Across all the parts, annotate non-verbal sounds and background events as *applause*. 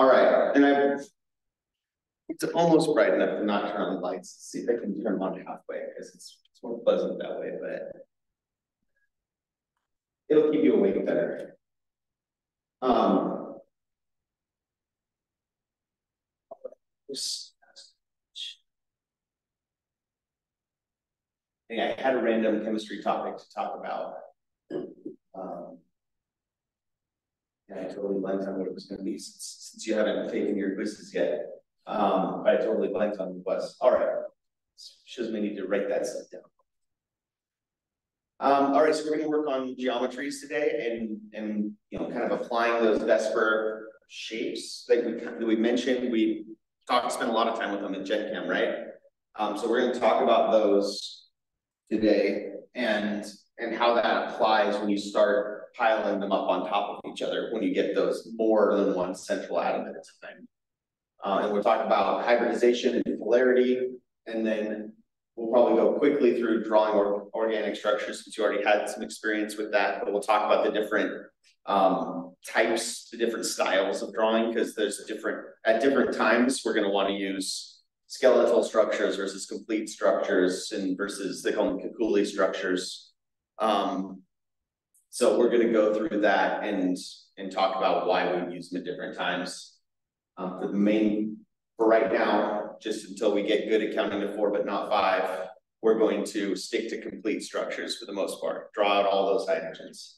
All right, and I. It's almost bright enough to not turn on the lights, see if I can turn them on halfway, because it's, it's more pleasant that way, but. It'll keep you awake better. Um. I had a random chemistry topic to talk about. Um, and I totally blanked on what it was gonna be, since, since you haven't taken your quizzes yet. Um, but I totally blanked on what it all right. Shows me need to write that stuff down. Um, all right, so we're gonna work on geometries today and, and, you know, kind of applying those VSEPR shapes, that we, that we mentioned, we talked, spent a lot of time with them in Gen Chem, right? Um, so we're gonna talk about those today and, and how that applies when you start piling them up on top of each other, when you get those more than one central atom at a time. Uh, and we'll talk about hybridization and polarity, and then we'll probably go quickly through drawing or, organic structures, since you already had some experience with that, but we'll talk about the different um, types, the different styles of drawing, because there's different, at different times, we're gonna wanna use skeletal structures versus complete structures and versus they call them Kekulé structures. Um, so we're gonna go through that and, and talk about why we use them at different times. Um, for the main, for right now, just until we get good at counting to four but not five, we're going to stick to complete structures for the most part, draw out all those hydrogens.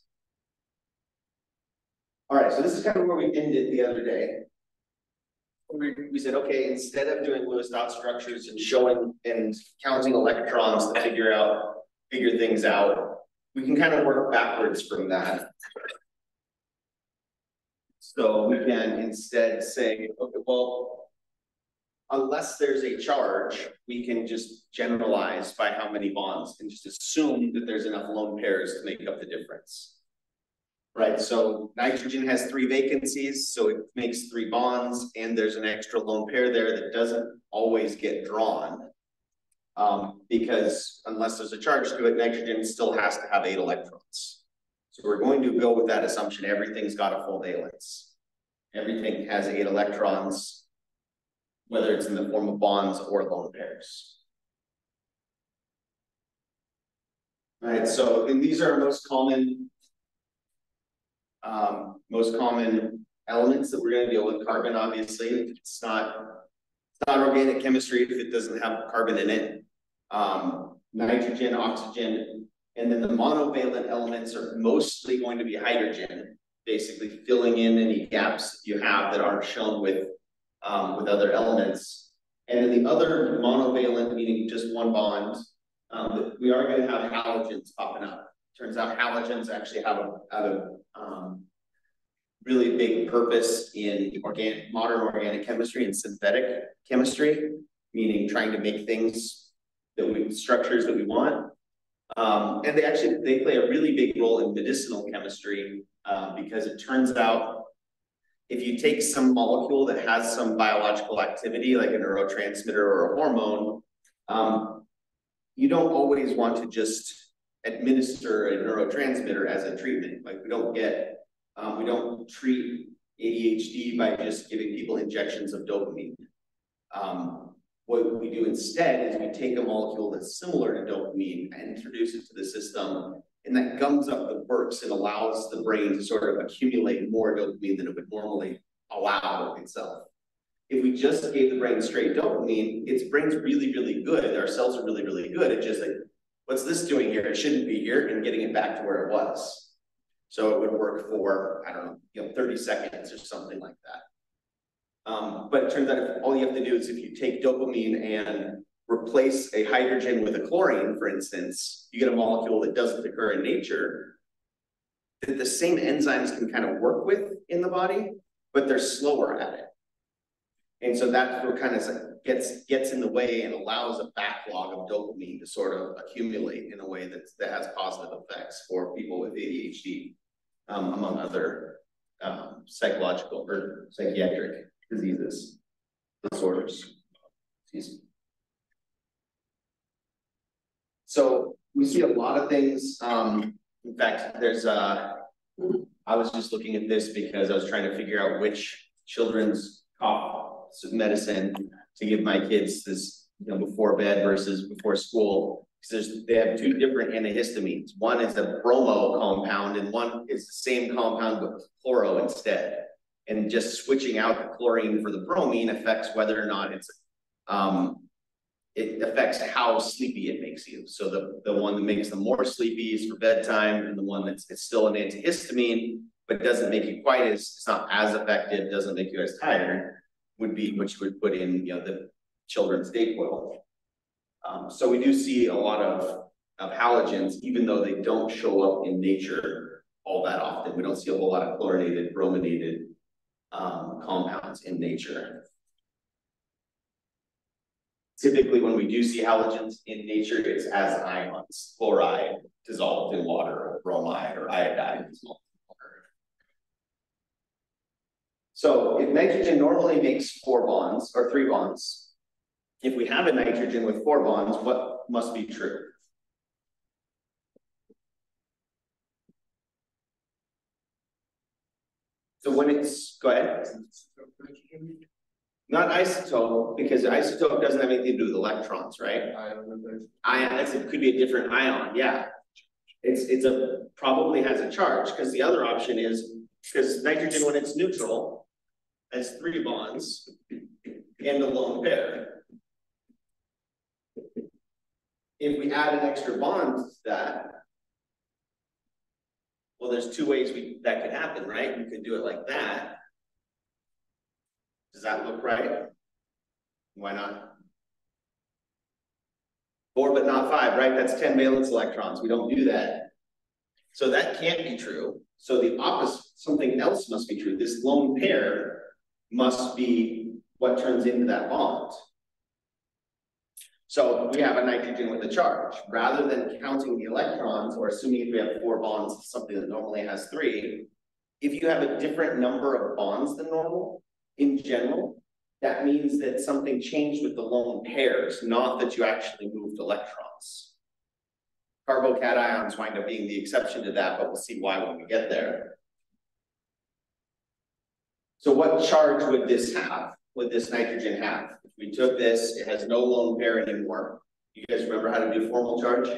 All right, so this is kind of where we ended the other day. We, we said, okay, instead of doing Lewis dot structures and showing and counting electrons to figure out, figure things out, we can kind of work backwards from that. So we can instead say, okay, well, unless there's a charge, we can just generalize by how many bonds and just assume that there's enough lone pairs to make up the difference. Right, so nitrogen has three vacancies, so it makes three bonds, and there's an extra lone pair there that doesn't always get drawn. Um, because unless there's a charge to it, nitrogen still has to have eight electrons. So we're going to go with that assumption, everything's got a full valence. Everything has eight electrons, whether it's in the form of bonds or lone pairs. All right, so, and these are most common um, most common elements that we're gonna deal with, carbon, obviously, it's not, it's not organic chemistry if it doesn't have carbon in it. Um, nitrogen, oxygen, and then the monovalent elements are mostly going to be hydrogen, basically filling in any gaps you have that aren't shown with, um, with other elements. And then the other monovalent, meaning just one bond, um, we are gonna have halogens popping up. Turns out halogens actually have a, have a um, really big purpose in organic, modern organic chemistry and synthetic chemistry, meaning trying to make things that we, structures that we want. Um, and they actually, they play a really big role in medicinal chemistry uh, because it turns out if you take some molecule that has some biological activity, like a neurotransmitter or a hormone, um, you don't always want to just administer a neurotransmitter as a treatment. Like we don't get, um, we don't treat ADHD by just giving people injections of dopamine. Um, what we do instead is we take a molecule that's similar to dopamine and introduce it to the system, and that gums up the works and allows the brain to sort of accumulate more dopamine than it would normally allow itself. If we just gave the brain straight dopamine, its brain's really, really good. Our cells are really, really good. It's just like what's this doing here? It shouldn't be here and getting it back to where it was. So it would work for, I don't know, you know, 30 seconds or something like that. Um, but it turns out if all you have to do is if you take dopamine and replace a hydrogen with a chlorine, for instance, you get a molecule that doesn't occur in nature, that the same enzymes can kind of work with in the body, but they're slower at it. And so that's what kind of gets gets in the way and allows a backlog of dopamine to sort of accumulate in a way that that has positive effects for people with ADHD, um, among other um, psychological or psychiatric diseases, disorders. Excuse me. So we see a lot of things. Um, in fact, there's uh, I was just looking at this because I was trying to figure out which children's cough medicine to give my kids this, you know, before bed versus before school. Because they have two different antihistamines. One is a bromo compound and one is the same compound but chloro instead. And just switching out the chlorine for the bromine affects whether or not it's, um, it affects how sleepy it makes you. So the, the one that makes them more sleepy is for bedtime, and the one that's it's still an antihistamine, but doesn't make you quite as, it's not as effective, doesn't make you as tired, would be what you would put in, you know, the children's Dayquil. Um, so we do see a lot of, of halogens, even though they don't show up in nature all that often. We don't see a whole lot of chlorinated, brominated um, compounds in nature. Typically, when we do see halogens in nature, it's as ions, chloride dissolved in water, or bromide, or iodide dissolved in water. So if nitrogen normally makes four bonds, or three bonds, if we have a nitrogen with four bonds, what must be true? So when it's, go ahead. Not isotope, because isotope doesn't have anything to do with electrons, right? Ion, it could be a different ion, yeah. It's, it's a, probably has a charge, because the other option is, because nitrogen, when it's neutral, has three bonds and a lone pair. If we add an extra bond to that, well, there's two ways we, that could happen, right? You could do it like that, does that look right? Why not? Four but not five, right? That's 10 valence electrons. We don't do that. So that can't be true. So the opposite, something else must be true. This lone pair must be what turns into that bond. So we have a nitrogen with a charge. Rather than counting the electrons or assuming if we have four bonds, something that normally has three, if you have a different number of bonds than normal, in general, that means that something changed with the lone pairs, not that you actually moved electrons. Carbocations wind up being the exception to that, but we'll see why when we get there. So what charge would this have? Would this nitrogen have? We took this, it has no lone pair anymore. You guys remember how to do formal charge?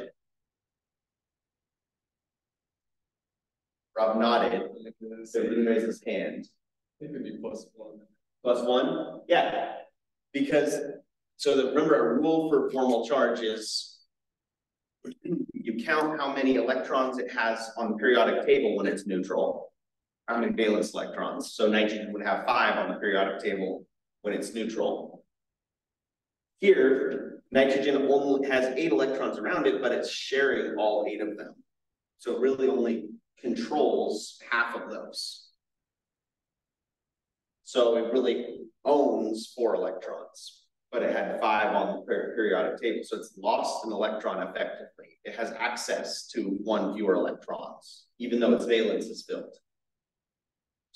Rob nodded. So he raised his hand. It could be plus one. Plus one? Yeah. Because, so the, remember our rule for formal charge is you count how many electrons it has on the periodic table when it's neutral. How many valence electrons? So nitrogen would have five on the periodic table when it's neutral. Here, nitrogen only has eight electrons around it, but it's sharing all eight of them. So it really only controls half of those. So it really owns four electrons, but it had five on the periodic table. So it's lost an electron effectively. It has access to one fewer electrons, even though its valence is filled.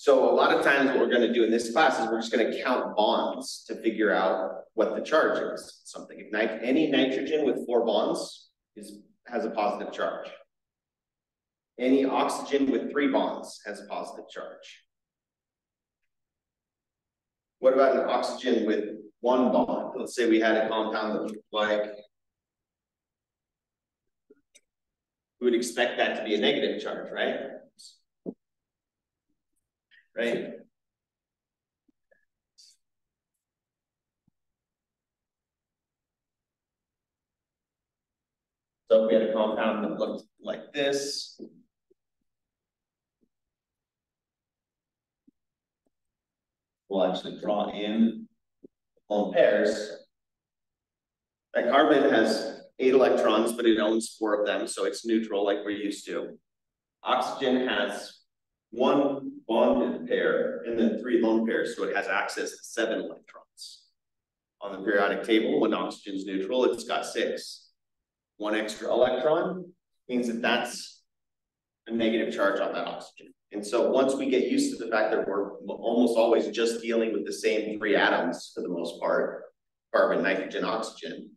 So a lot of times what we're going to do in this class is we're just going to count bonds to figure out what the charge is. Something if nit any nitrogen with four bonds is has a positive charge. Any oxygen with three bonds has a positive charge. What about an oxygen with one bond? Let's say we had a compound that looked like we would expect that to be a negative charge, right? Right? So if we had a compound that looked like this, we'll actually draw in lone pairs. That carbon has eight electrons, but it owns four of them, so it's neutral like we're used to. Oxygen has one bonded pair and then three lone pairs, so it has access to seven electrons. On the periodic table, when oxygen is neutral, it's got six. One extra electron means that that's a negative charge on that oxygen. And so once we get used to the fact that we're almost always just dealing with the same three atoms for the most part, carbon, nitrogen, oxygen,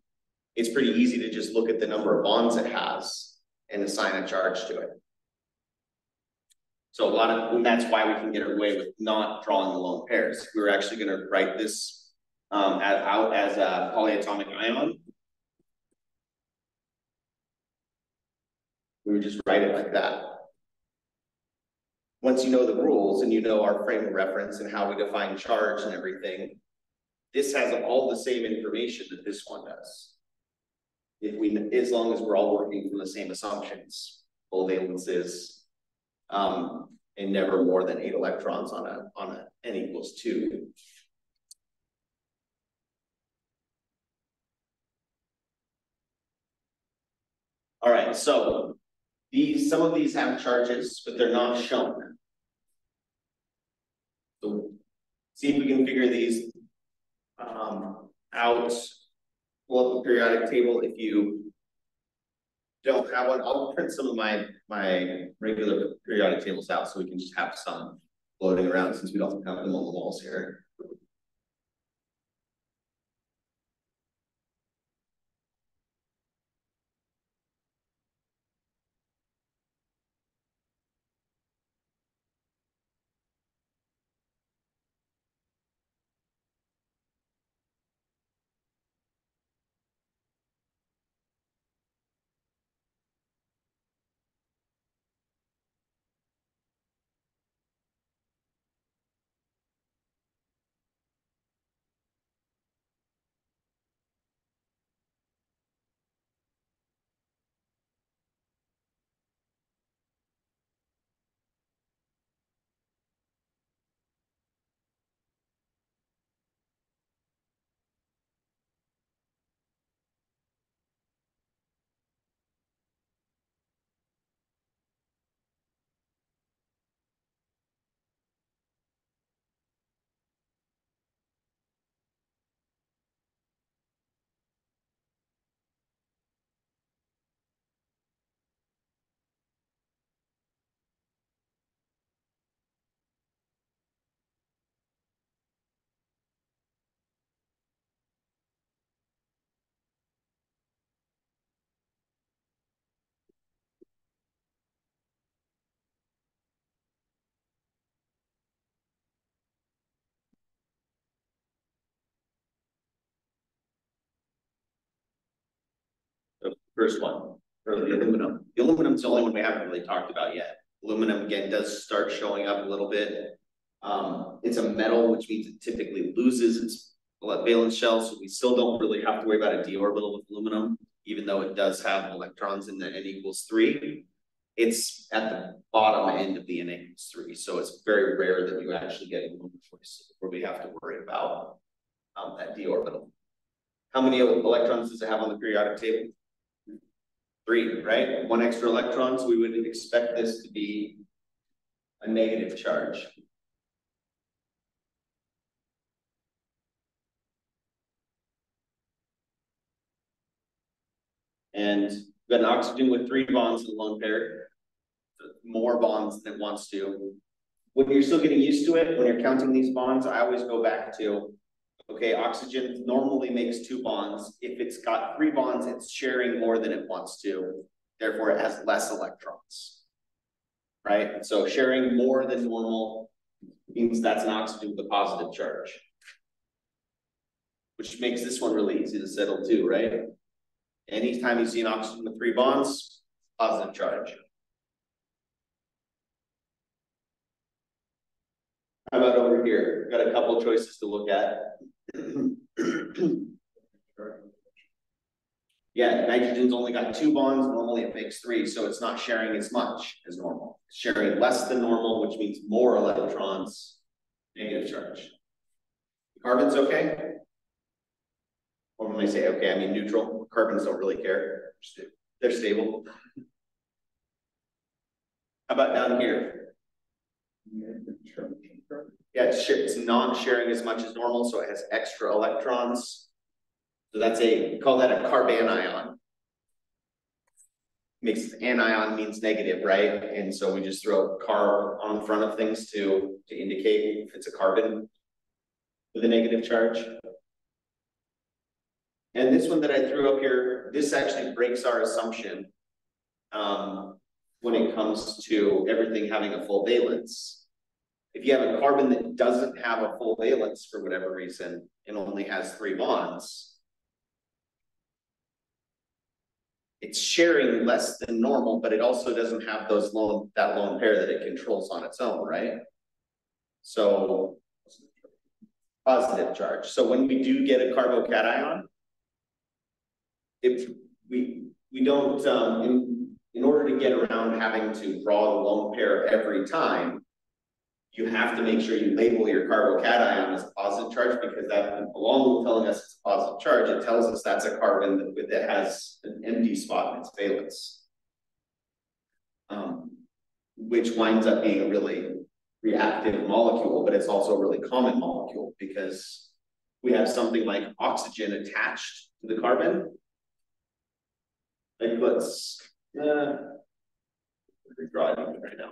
it's pretty easy to just look at the number of bonds it has and assign a charge to it. So a lot of, and that's why we can get away with not drawing the lone pairs. We were actually gonna write this um as out as a polyatomic ion. We would just write it like that. Once you know the rules and you know our frame of reference and how we define charge and everything, this has all the same information that this one does. If we, as long as we're all working from the same assumptions, full valences, um, and never more than eight electrons on a, on a n equals two. All right, so these, some of these have charges, but they're not shown. So see if we can figure these um, out. Pull up a periodic table if you don't have one. I'll print some of my, my regular periodic tables out so we can just have some floating around since we don't have them on the walls here. The first one, the aluminum. The aluminum's the only one we haven't really talked about yet. Aluminum again does start showing up a little bit. Um, it's a metal, which means it typically loses its valence shell, so we still don't really have to worry about a d orbital with aluminum, even though it does have electrons in the n equals three. It's at the bottom end of the n equals three, so it's very rare that you actually get aluminum choice where we have to worry about um, that d orbital. How many electrons does it have on the periodic table? Three, right? One extra electron, so we would expect this to be a negative charge. And we've got an oxygen with three bonds in the lone pair, more bonds than it wants to. When you're still getting used to it, when you're counting these bonds, I always go back to Okay, oxygen normally makes two bonds. If it's got three bonds, it's sharing more than it wants to. Therefore, it has less electrons. Right? So sharing more than normal means that's an oxygen with a positive charge. Which makes this one really easy to settle too, right? Anytime you see an oxygen with three bonds, positive charge. How about over here? Got a couple choices to look at. *clears throat* yeah, nitrogen's only got two bonds, normally it makes three, so it's not sharing as much as normal. It's sharing less than normal, which means more electrons, negative charge. Carbon's okay? Or when I say okay, I mean neutral. Carbons don't really care. They're stable. How about down here? Yeah, it's, not sharing as much as normal, so it has extra electrons. So that's a, call that a carbanion. Makes anion means negative, right? And so we just throw car on the front of things to, to indicate if it's a carbon with a negative charge. And this one that I threw up here, this actually breaks our assumption. Um, when it comes to everything having a full valence. If you have a carbon that doesn't have a full valence for whatever reason, and only has three bonds. It's sharing less than normal, but it also doesn't have those lone, that lone pair that it controls on its own, right? So. Positive charge, so when we do get a carbocation. If we, we don't, um, in, in order to get around having to draw the lone pair every time. You have to make sure you label your carbocation as a positive charge because that, along with telling us it's a positive charge, it tells us that's a carbon that, that has an empty spot in its valence. Um, which winds up being a really reactive molecule, but it's also a really common molecule because we have something like oxygen attached to the carbon. Like let's, uh, draw it right now.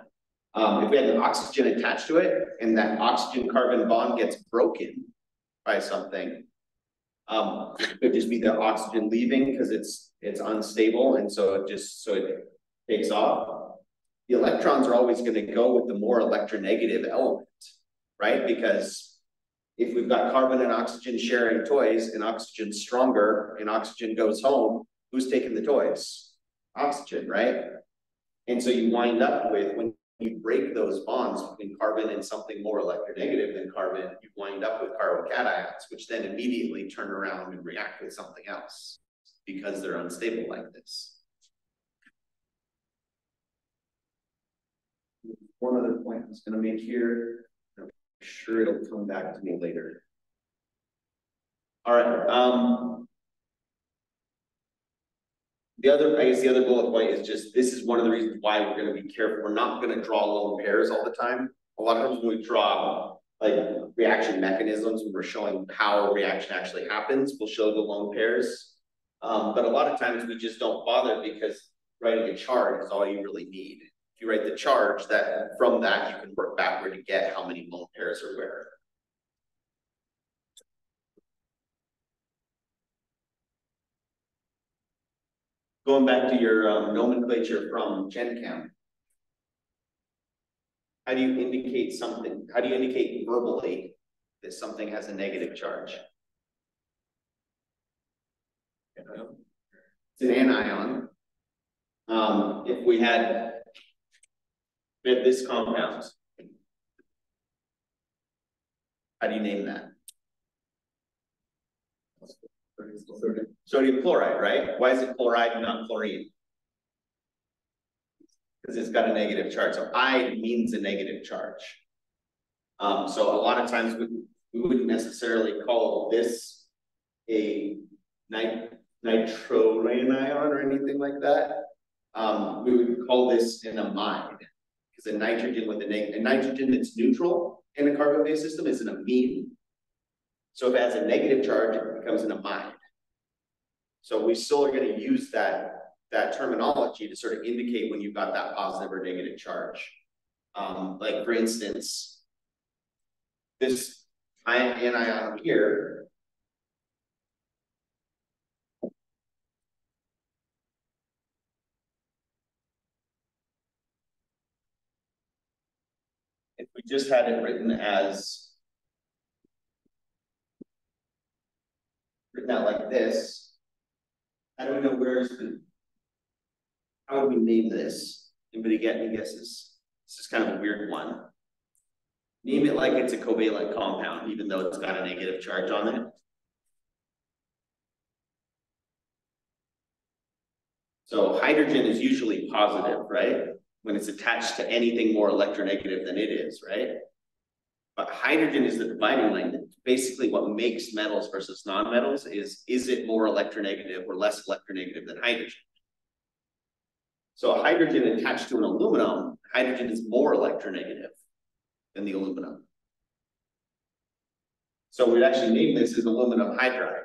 Um, if we had an oxygen attached to it and that oxygen carbon bond gets broken by something, um, it could just be the oxygen leaving because it's it's unstable and so it just so it takes off. The electrons are always going to go with the more electronegative element, right? Because if we've got carbon and oxygen sharing toys and oxygen's stronger and oxygen goes home, who's taking the toys? Oxygen, right? And so you wind up with when you break those bonds between carbon and something more electronegative than carbon, you wind up with carbocations, which then immediately turn around and react with something else because they're unstable like this. One other point I was going to make here, I'm sure it'll come back to me later. All right, um, the other, I guess the other bullet point is just, this is one of the reasons why we're gonna be careful. We're not gonna draw lone pairs all the time. A lot of times when we draw like reaction mechanisms, when we're showing how a reaction actually happens, we'll show the lone pairs. Um, but a lot of times we just don't bother because writing a charge is all you really need. If you write the charge, that from that you can work backward to get how many lone pairs are where. Going back to your um, nomenclature from GenChem. How do you indicate something? How do you indicate verbally that something has a negative charge? It's an anion. Um, if we had, we had this compound, how do you name that? Sodium chloride, right? Why is it chloride and not chlorine? Because it's got a negative charge. So I means a negative charge. Um, so a lot of times we, we wouldn't necessarily call this a nit nitroanion or anything like that. Um, we would call this an amide because a nitrogen with a, a nitrogen that's neutral in a carbon-based system is an amine. So if it has a negative charge, it becomes an amide. So we still are going to use that, that terminology to sort of indicate when you've got that positive or negative charge. Um, like for instance, this anion here if we just had it written as written out like this, I don't know where's the, how would we name this? Anybody get any guesses? This is kind of a weird one. Name it like it's a covalent compound, even though it's got a negative charge on it. So hydrogen is usually positive, right? When it's attached to anything more electronegative than it is, right? But hydrogen is the dividing line. Basically, what makes metals versus non-metals is, is it more electronegative or less electronegative than hydrogen? So hydrogen attached to an aluminum, hydrogen is more electronegative than the aluminum. So we'd actually name this as aluminum hydride.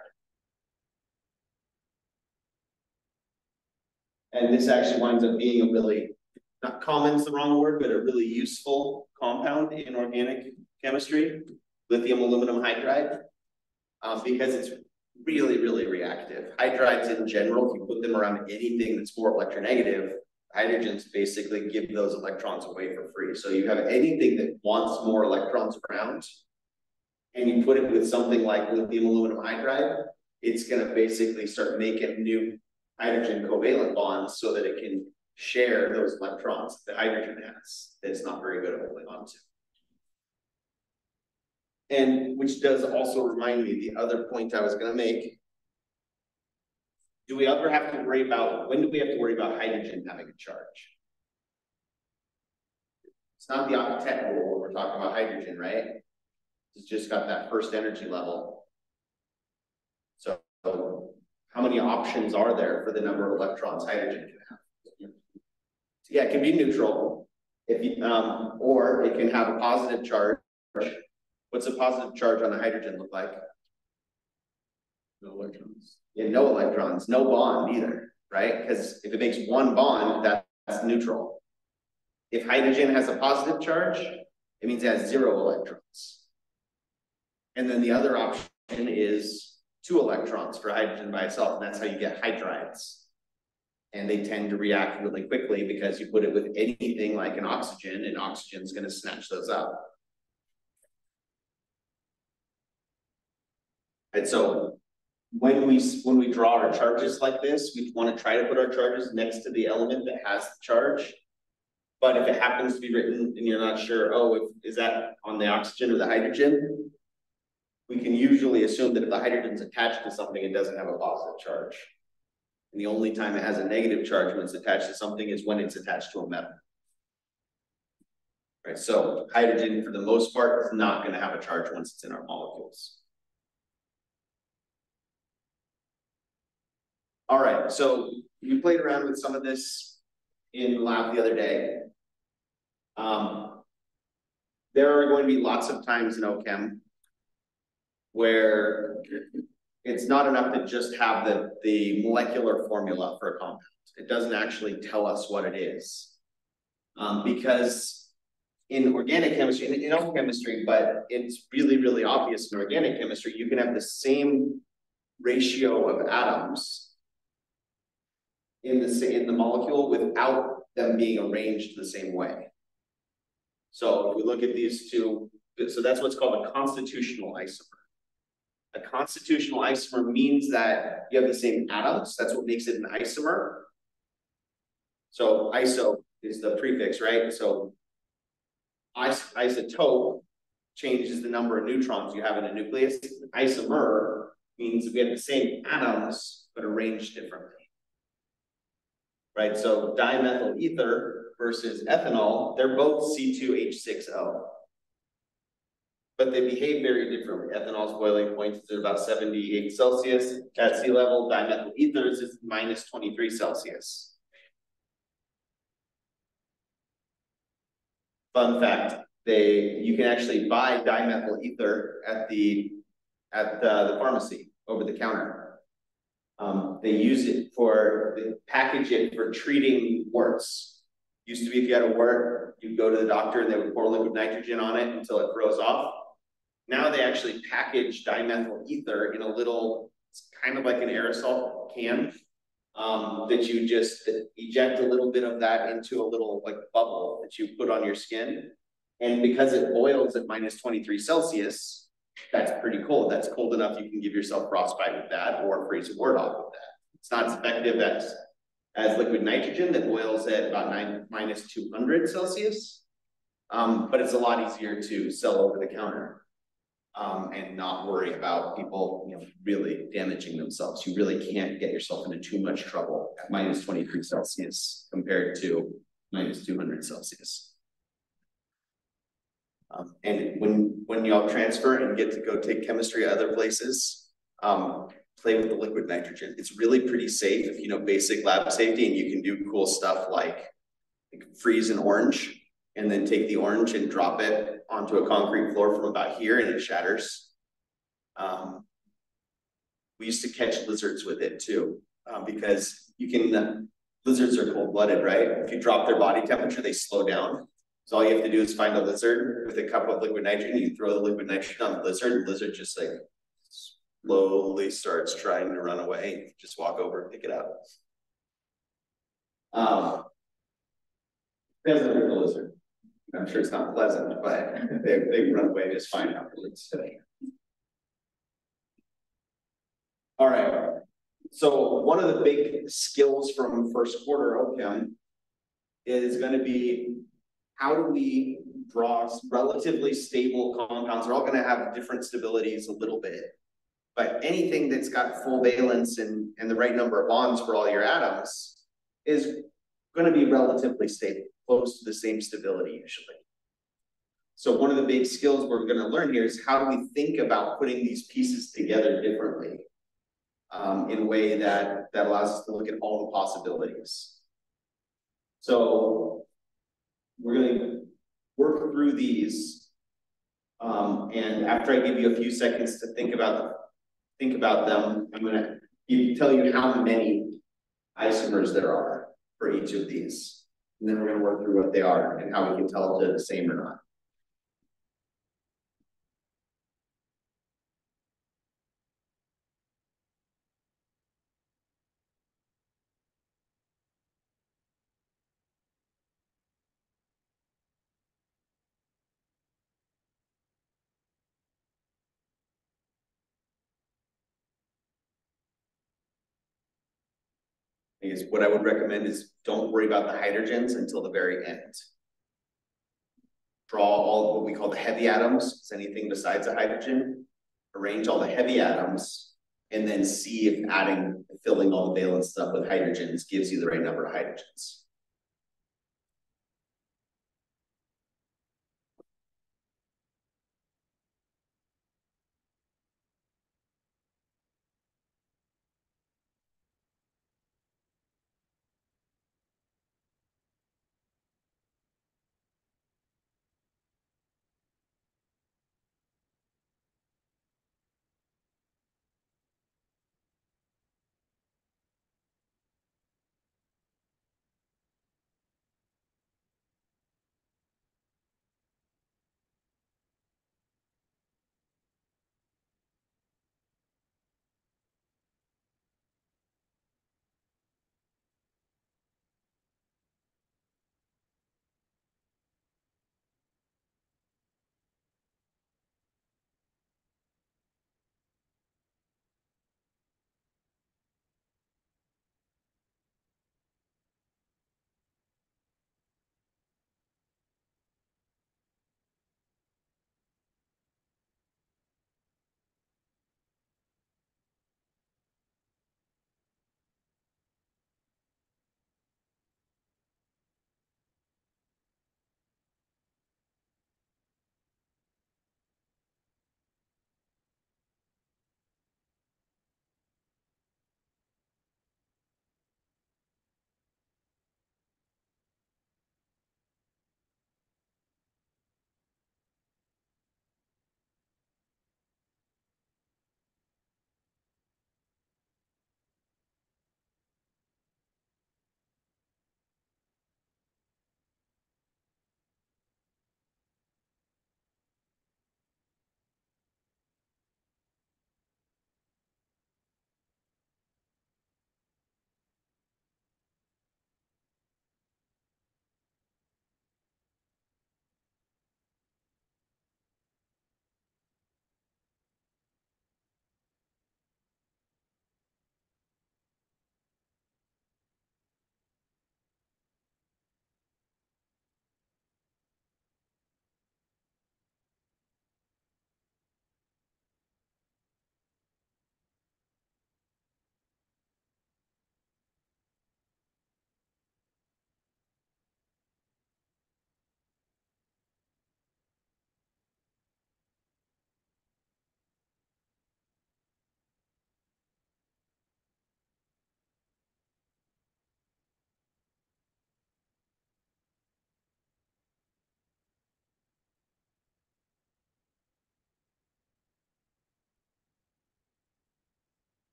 And this actually winds up being a really, not common is the wrong word, but a really useful compound in organic chemistry, lithium aluminum hydride, um, because it's really, really reactive. Hydrides in general, if you put them around anything that's more electronegative, hydrogens basically give those electrons away for free. So you have anything that wants more electrons around. And you put it with something like lithium aluminum hydride, it's gonna basically start making new hydrogen covalent bonds so that it can share those electrons that hydrogen has, that it's not very good at holding on to. And which does also remind me, the other point I was gonna make. Do we ever have to worry about, when do we have to worry about hydrogen having a charge? It's not the octet rule when we're talking about hydrogen, right? It's just got that first energy level. So, how many options are there for the number of electrons hydrogen can have? Yeah, it can be neutral. If you, um, or it can have a positive charge. What's a positive charge on the hydrogen look like? No electrons. Yeah, no electrons, no bond either, right? Because if it makes one bond, that's neutral. If hydrogen has a positive charge, it means it has zero electrons. And then the other option is two electrons for hydrogen by itself, and that's how you get hydrides. And they tend to react really quickly because you put it with anything like an oxygen, and oxygen's going to snatch those up. And so when we when we draw our charges like this, we want to try to put our charges next to the element that has the charge. But if it happens to be written and you're not sure, oh, if, is that on the oxygen or the hydrogen? We can usually assume that if the hydrogen's attached to something, it doesn't have a positive charge. And the only time it has a negative charge when it's attached to something is when it's attached to a metal. Right, so hydrogen, for the most part, is not going to have a charge once it's in our molecules. All right, so we played around with some of this in lab the other day. Um, there are going to be lots of times in OChem where it's not enough to just have the, the molecular formula for a compound. It doesn't actually tell us what it is. Um, because in organic chemistry, in, in chemistry, but it's really, really obvious in organic chemistry, you can have the same ratio of atoms in the in the molecule without them being arranged the same way. So if we look at these two, so that's what's called a constitutional isomer. A constitutional isomer means that you have the same atoms. That's what makes it an isomer. So iso is the prefix, right? So is isotope changes the number of neutrons you have in a nucleus. Isomer means we have the same atoms, but arranged differently right? So dimethyl ether versus ethanol, they're both C2H6O. But they behave very differently. Ethanol's boiling point is about 78 Celsius. At sea level, dimethyl ethers is minus 23 Celsius. Fun fact, they you can actually buy dimethyl ether at the at the, the pharmacy over the counter. They use it for, they package it for treating warts. Used to be if you had a wart, you'd go to the doctor and they would pour liquid nitrogen on it until it froze off. Now they actually package dimethyl ether in a little, it's kind of like an aerosol can um, that you just eject a little bit of that into a little like bubble that you put on your skin. And because it boils at minus 23 Celsius, that's pretty cold. That's cold enough you can give yourself frostbite with that or freeze a wart off with that. It's not as effective as, as liquid nitrogen that boils at about nine, minus 200 Celsius, um, but it's a lot easier to sell over the counter um, and not worry about people you know, really damaging themselves. You really can't get yourself into too much trouble at minus 23 Celsius compared to minus 200 Celsius. Um, and when when y'all transfer and get to go take chemistry other places, um, play with the liquid nitrogen. It's really pretty safe if you know basic lab safety, and you can do cool stuff like, like freeze an orange and then take the orange and drop it onto a concrete floor from about here, and it shatters. Um, we used to catch lizards with it too, um, because you can. Uh, lizards are cold blooded, right? If you drop their body temperature, they slow down. So all you have to do is find a lizard with a cup of liquid nitrogen. You throw the liquid nitrogen on the lizard. The lizard just like slowly starts trying to run away. Just walk over and pick it up. Um, with the lizard. I'm sure it's not pleasant, but *laughs* they, they run away just fine afterwards. All right, so one of the big skills from first quarter OChem is gonna be how do we draw relatively stable compounds? They're all gonna have different stabilities a little bit. But anything that's got full valence and, and the right number of bonds for all your atoms is gonna be relatively stable, close to the same stability usually. So one of the big skills we're gonna learn here is how do we think about putting these pieces together differently? Um, in a way that, that allows us to look at all the possibilities. So we're gonna work through these. Um, and after I give you a few seconds to think about, think about them, I'm gonna tell you how many isomers there are for each of these. And then we're gonna work through what they are and how we can tell if they're the same or not. I guess what I would recommend is don't worry about the hydrogens until the very end. Draw all what we call the heavy atoms, it's anything besides a hydrogen. Arrange all the heavy atoms and then see if adding, filling all the valence stuff with hydrogens gives you the right number of hydrogens.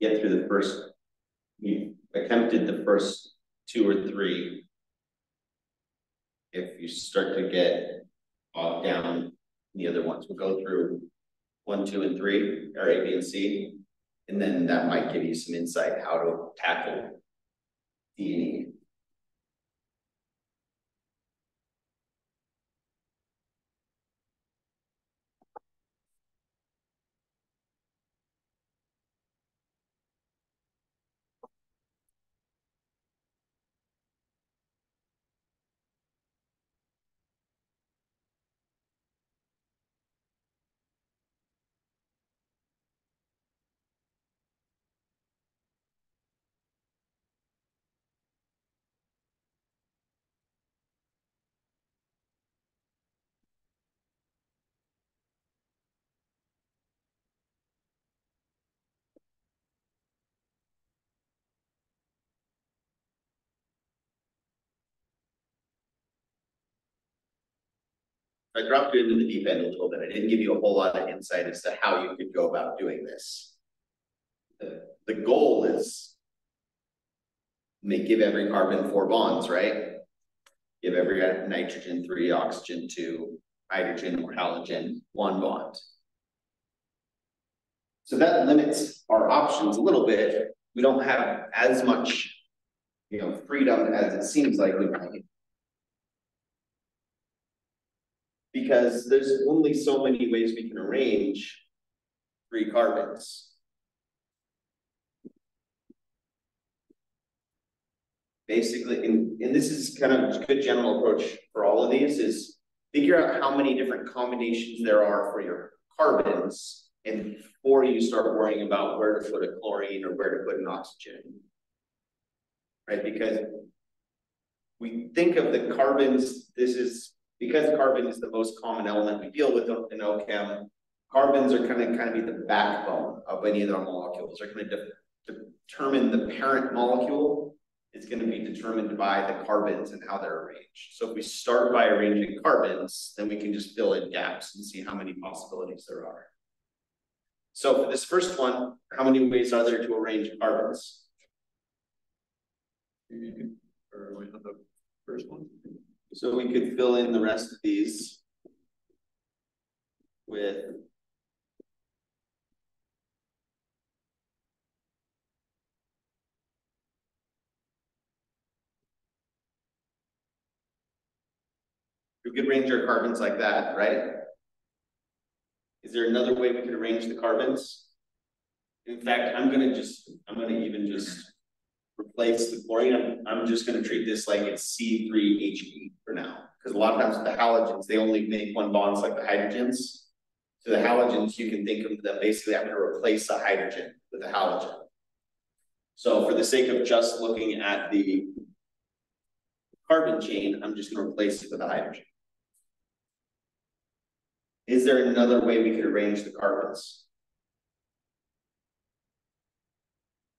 Get through the first, we attempted the first two or three. If you start to get bog down the other ones. We'll go through one, two, and three, or A, B, and C. And then that might give you some insight how to tackle D and E. I dropped you into the deep end a little bit. I didn't give you a whole lot of insight as to how you could go about doing this. The, goal is may give every carbon four bonds, right? Give every nitrogen three, oxygen two, hydrogen or halogen one bond. So that limits our options a little bit. We don't have as much, you know, freedom as it seems like we might because there's only so many ways we can arrange three carbons. Basically, and, and this is kind of a good general approach for all of these is figure out how many different combinations there are for your carbons and before you start worrying about where to put a chlorine or where to put an oxygen. Right, because we think of the carbons, this is because carbon is the most common element we deal with in OChem, carbons are kind of kind of be the backbone of any of our molecules. They're going to de determine the parent molecule is going to be determined by the carbons and how they're arranged. So if we start by arranging carbons, then we can just fill in gaps and see how many possibilities there are. So for this first one, how many ways are there to arrange carbons? Or the first one. So we could fill in the rest of these with We could arrange our carbons like that, right? Is there another way we could arrange the carbons? In fact, I'm gonna just, I'm gonna even just replace the chlorine, I'm, I'm just gonna treat this like it's C3H8 for now. Because a lot of times the halogens, they only make one bonds like the hydrogens. So the halogens, you can think of them basically having to replace a hydrogen with a halogen. So for the sake of just looking at the carbon chain, I'm just gonna replace it with a hydrogen. Is there another way we could arrange the carbons?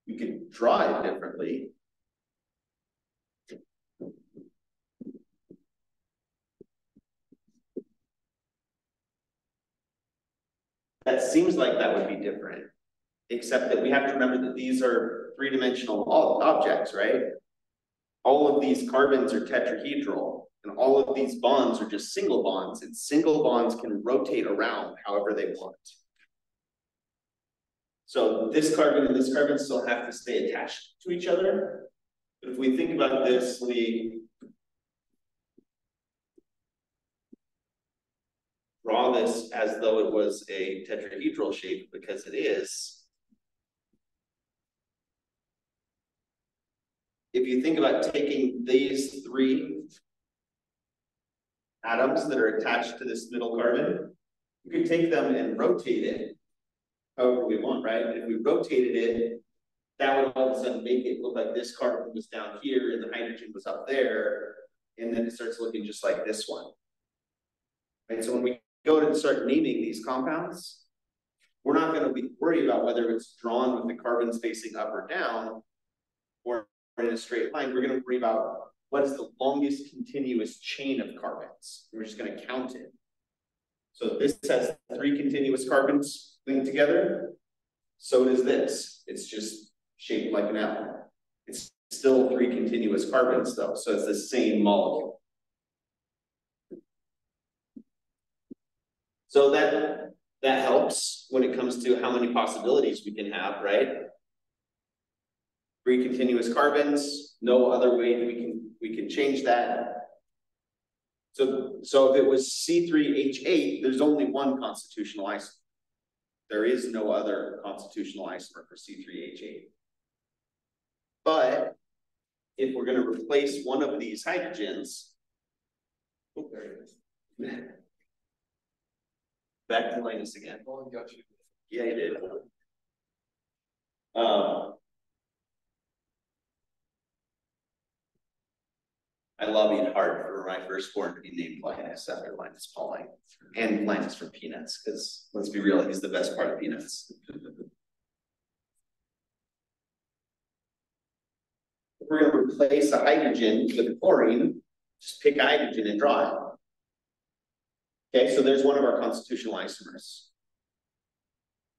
We could draw it differently. That seems like that would be different, except that we have to remember that these are three-dimensional objects, right? All of these carbons are tetrahedral, and all of these bonds are just single bonds, and single bonds can rotate around however they want. So this carbon and this carbon still have to stay attached to each other. But if we think about this, we draw this as though it was a tetrahedral shape because it is. If you think about taking these three atoms that are attached to this middle carbon, you could take them and rotate it however we want, right? And If we rotated it, that would all of a sudden make it look like this carbon was down here and the hydrogen was up there. And then it starts looking just like this one. Right, so when we go to start naming these compounds, we're not going to be worried about whether it's drawn with the carbons facing up or down or in a straight line. We're going to worry about what is the longest continuous chain of carbons. We're just going to count it. So this has three continuous carbons linked together. So does this. It's just shaped like an apple. It's still three continuous carbons though, so it's the same molecule. So that, that helps when it comes to how many possibilities we can have, right? Three continuous carbons, no other way we can, we can change that. So, so if it was C three H eight, there's only one constitutional isomer. There is no other constitutional isomer for C three H eight. But if we're gonna replace one of these hydrogens. Oh, there it is. *laughs* Back to Linus again. Oh, got you. Yeah, you did. Um. I lobbied hard for my firstborn to be named Linus after Linus Pauling and Linus from Peanuts, because let's be real, he's the best part of Peanuts. *laughs* We're gonna replace a hydrogen with chlorine, just pick hydrogen and draw it. Okay, so there's one of our constitutional isomers.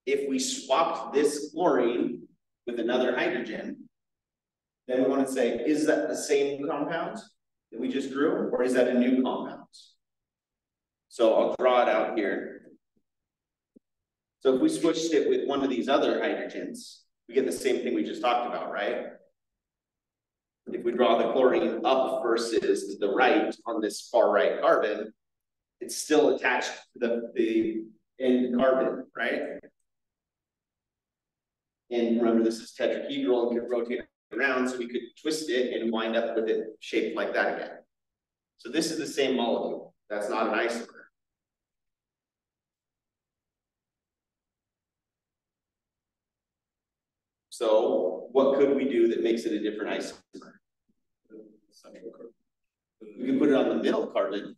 If we swapped this chlorine with another hydrogen, then we want to say, is that the same compound that we just drew, or is that a new compound? So I'll draw it out here. So if we switched it with one of these other hydrogens, we get the same thing we just talked about, right? If we draw the chlorine up versus the right on this far right carbon, it's still attached to the, the end carbon, right? And remember, this is tetrahedral and can rotate around, so we could twist it and wind up with it shaped like that again. So this is the same molecule. That's not an isomer. So what could we do that makes it a different isomer? We can put it on the middle carbon.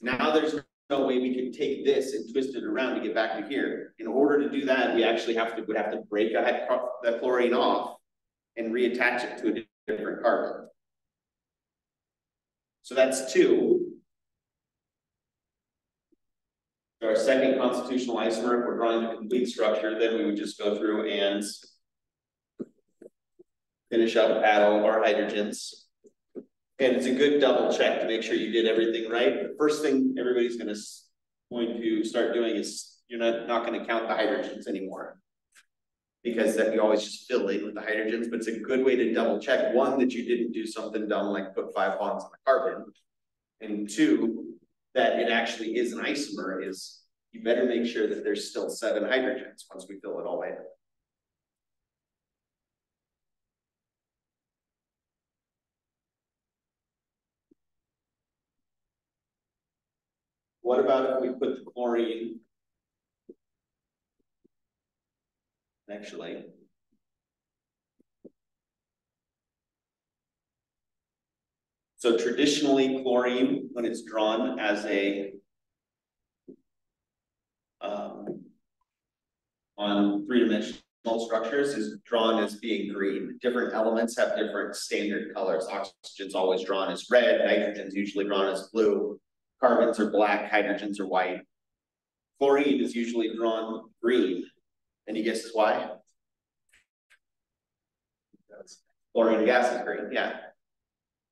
Now there's no way we can take this and twist it around to get back to here. In order to do that, we actually have to, would have to break the chlorine off and reattach it to a different carbon. So that's two. Our second constitutional isomer, if we're drawing the complete structure, then we would just go through and finish up, add all of our hydrogens. And it's a good double check to make sure you did everything right. The first thing everybody's gonna going to start doing is you're not, not gonna count the hydrogens anymore. Because that you always just fill in with the hydrogens, but it's a good way to double check, one, that you didn't do something dumb like put five bonds on the carbon. And two, that it actually is an isomer is you better make sure that there's still seven hydrogens once we fill it all in. What about if we put the chlorine? Actually. So traditionally chlorine, when it's drawn as a um, on three-dimensional structures is drawn as being green. Different elements have different standard colors. Oxygen's always drawn as red, nitrogen's usually drawn as blue. Carbons are black, hydrogens are white. Chlorine is usually drawn green. Any guesses why? Chlorine gas is green, yeah.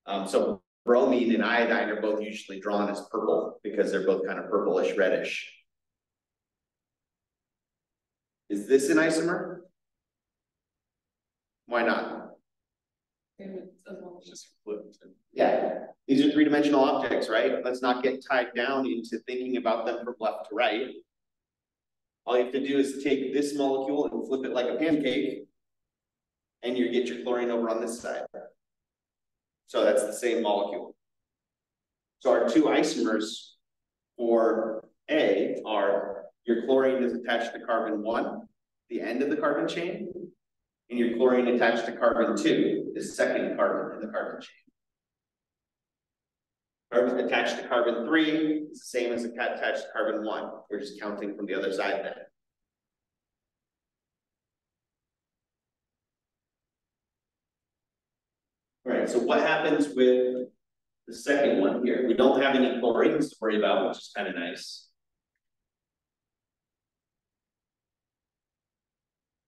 Um, so bromine and iodine are both usually drawn as purple because they're both kind of purplish reddish. Is this an isomer? Why not? Just flipped. Yeah, these are three-dimensional objects, right? Let's not get tied down into thinking about them from left to right. All you have to do is take this molecule and flip it like a pancake, and you get your chlorine over on this side. So that's the same molecule. So our two isomers for A are your chlorine is attached to carbon one, the end of the carbon chain, and your chlorine attached to carbon two, the second carbon in the carbon chain. Carbon attached to carbon three is the same as attached to carbon one. We're just counting from the other side then. All right, so what happens with the second one here? We don't have any chlorines to worry about, which is kind of nice.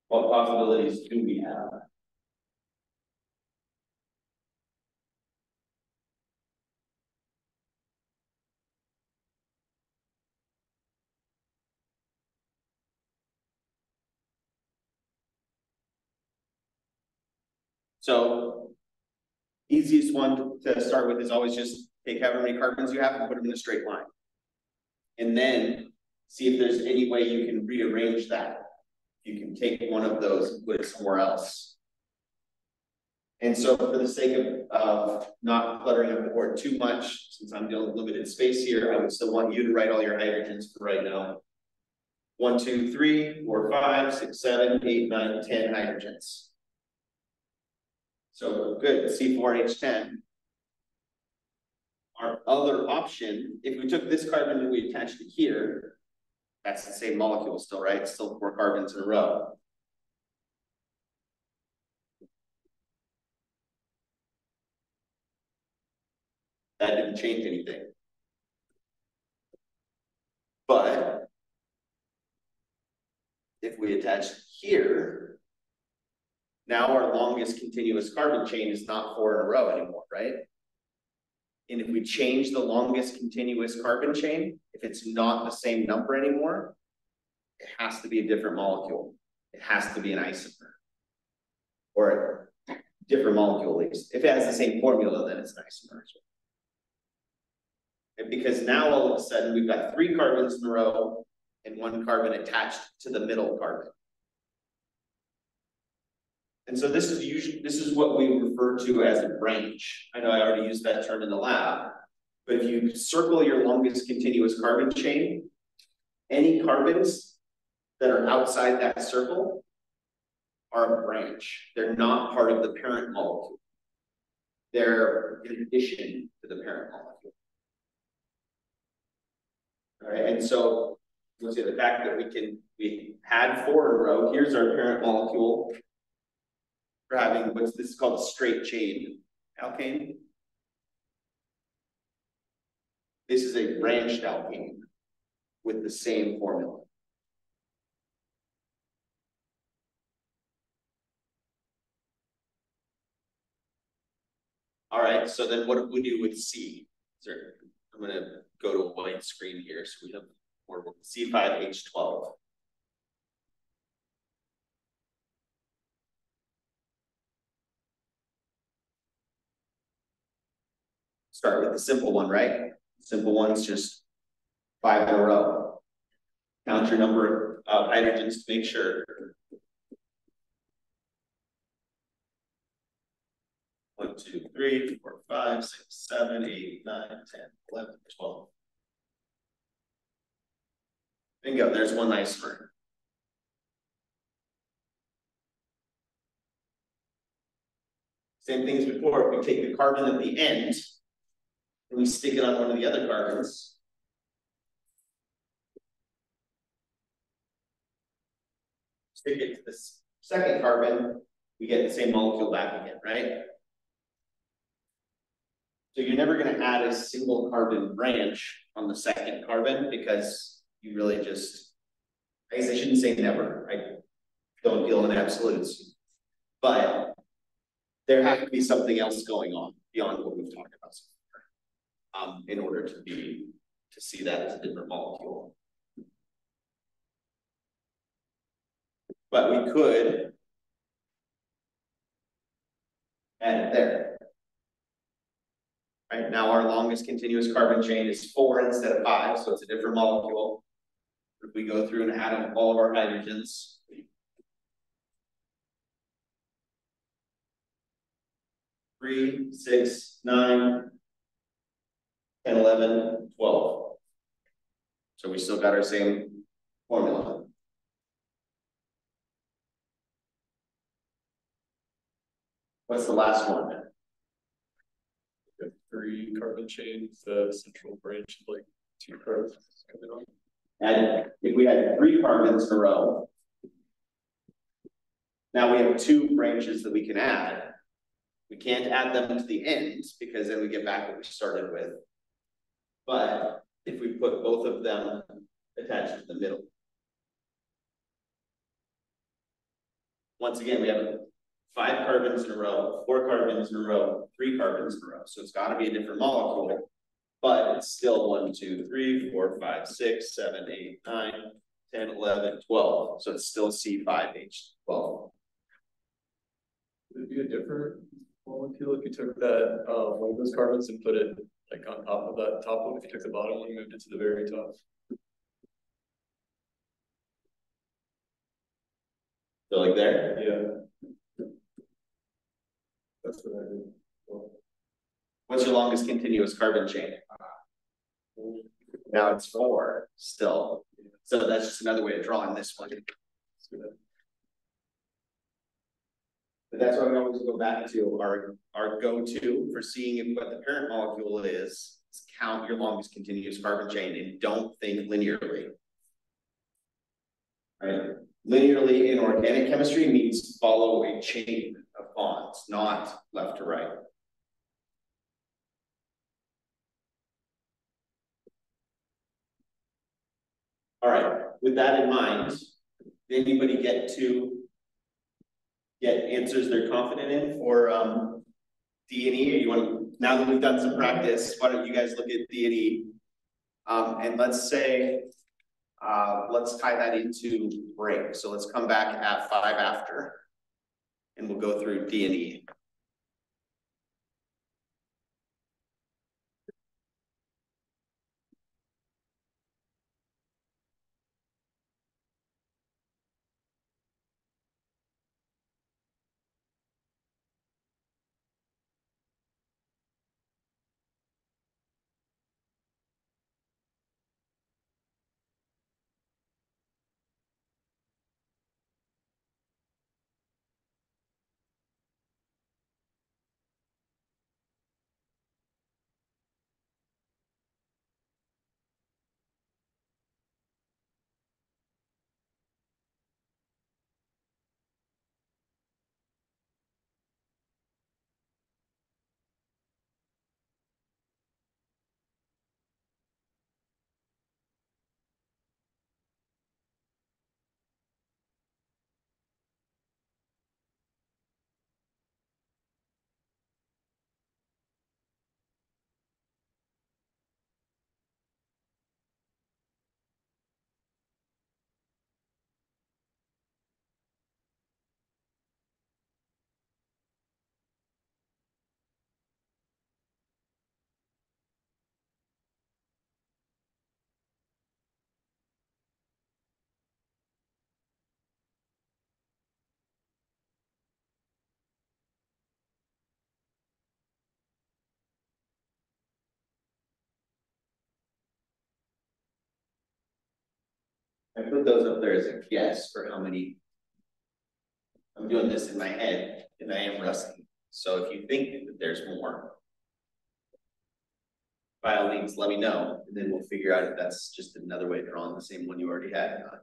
What possibilities do we have? So. Easiest one to start with is always just take however many carbons you have and put them in a straight line. And then see if there's any way you can rearrange that. You can take one of those and put it somewhere else. And so for the sake of, of not cluttering up the board too much, since I'm dealing with limited space here, I would still want you to write all your hydrogens for right now. One, two, three, four, five, six, seven, eight, nine, ten hydrogens. So good, C four H ten. Our other option, if we took this carbon and we attached it here, that's the same molecule still, right? Still four carbons in a row. That didn't change anything. But if we attach here, now our longest continuous carbon chain is not four in a row anymore, right? And if we change the longest continuous carbon chain, if it's not the same number anymore, it has to be a different molecule. It has to be an isomer. Or a different molecule at least. If it has the same formula, then it's an isomer. And because now all of a sudden we've got three carbons in a row and one carbon attached to the middle carbon. And so this is usually, this is what we refer to as a branch. I know I already used that term in the lab, but if you circle your longest continuous carbon chain, any carbons that are outside that circle are a branch. They're not part of the parent molecule. They're in addition to the parent molecule. All right, and so we'll see the fact that we can, we had four in a row, here's our parent molecule, for having what's this is called a straight chain alkane. This is a branched alkane with the same formula. All right, so then what do we do with I'm gonna go to a white screen here so we have more C5H12. Start with the simple one, right? Simple one's just five in a row. Count your number of hydrogens to make sure. One, two, three, four, five, six, seven, eight, nine, ten, eleven, twelve. Bingo, there's one isomer. Same thing as before, if we take the carbon at the end, and we stick it on one of the other carbons. Stick it to this second carbon, we get the same molecule back again, right? So you're never going to add a single carbon branch on the second carbon because you really just, I guess I shouldn't say never. I don't deal in absolutes, but there has to be something else going on beyond what we've talked about so um, in order to be, to see that as a different molecule. But we could add it there. Right now, our longest continuous carbon chain is four instead of five, so it's a different molecule. If we go through and add up all of our hydrogens, three, six, nine, 10, 11, 12. So we still got our same formula. What's the last one? Three carbon chains, the central branch, like two carbons coming on. And if we had three carbons in a row, now we have two branches that we can add. We can't add them to the end because then we get back what we started with. But if we put both of them attached to the middle. Once again, we have five carbons in a row, four carbons in a row, three carbons in a row. So it's got to be a different molecule, but it's still one, two, three, four, five, six, seven, eight, nine, 10, 11, 12. So it's still C5H12. Would it be a different molecule if you took that, uh, one of those carbons and put it like on top of that top one, if you took the bottom one and moved it to the very top? So like there, Yeah. That's what I did. What's your longest continuous carbon chain? Mm-hmm. Now it's four still. So that's just another way of drawing this one. But that's why we always go back to our, our go-to for seeing if what the parent molecule is, is count your longest continuous carbon chain and don't think linearly. Right? Linearly in organic chemistry means follow a chain of bonds, not left to right. All right, with that in mind, did anybody get to get answers they're confident in for um D and E, you want, now that we've done some practice, why don't you guys look at D and E? Um, and let's say, uh, let's tie that into break, so let's come back at five after. And we'll go through D and E. I put those up there as a guess for how many. I'm doing this in my head and I am rusty, so if you think that there's more. By all means, let me know, and then we'll figure out if that's just another way of drawing the same one you already had or not.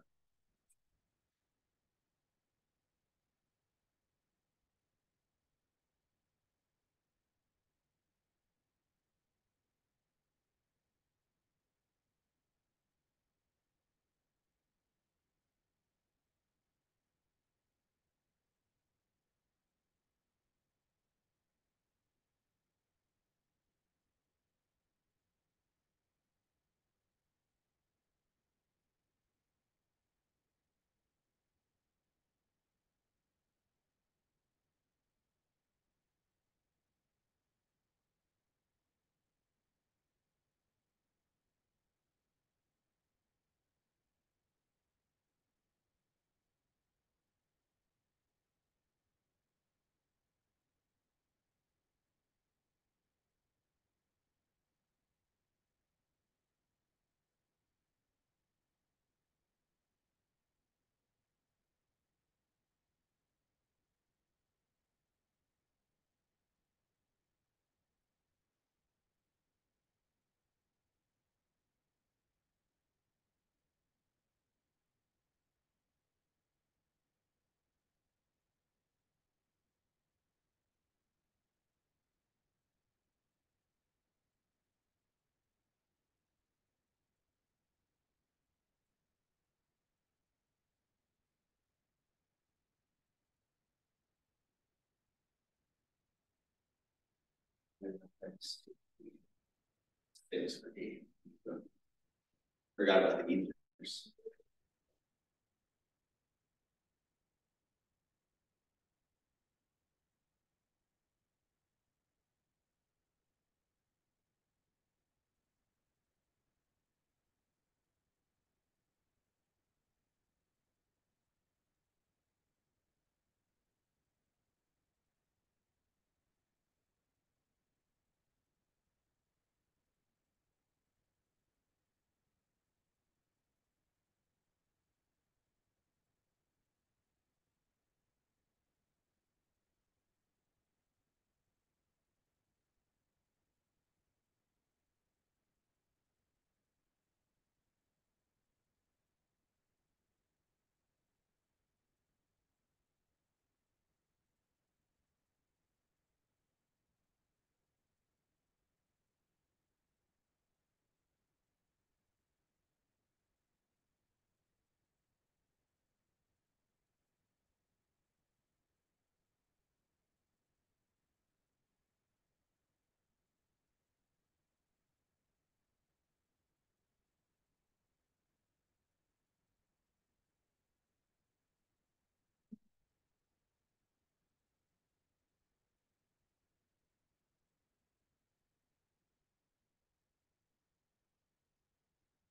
Forgot about the ethers.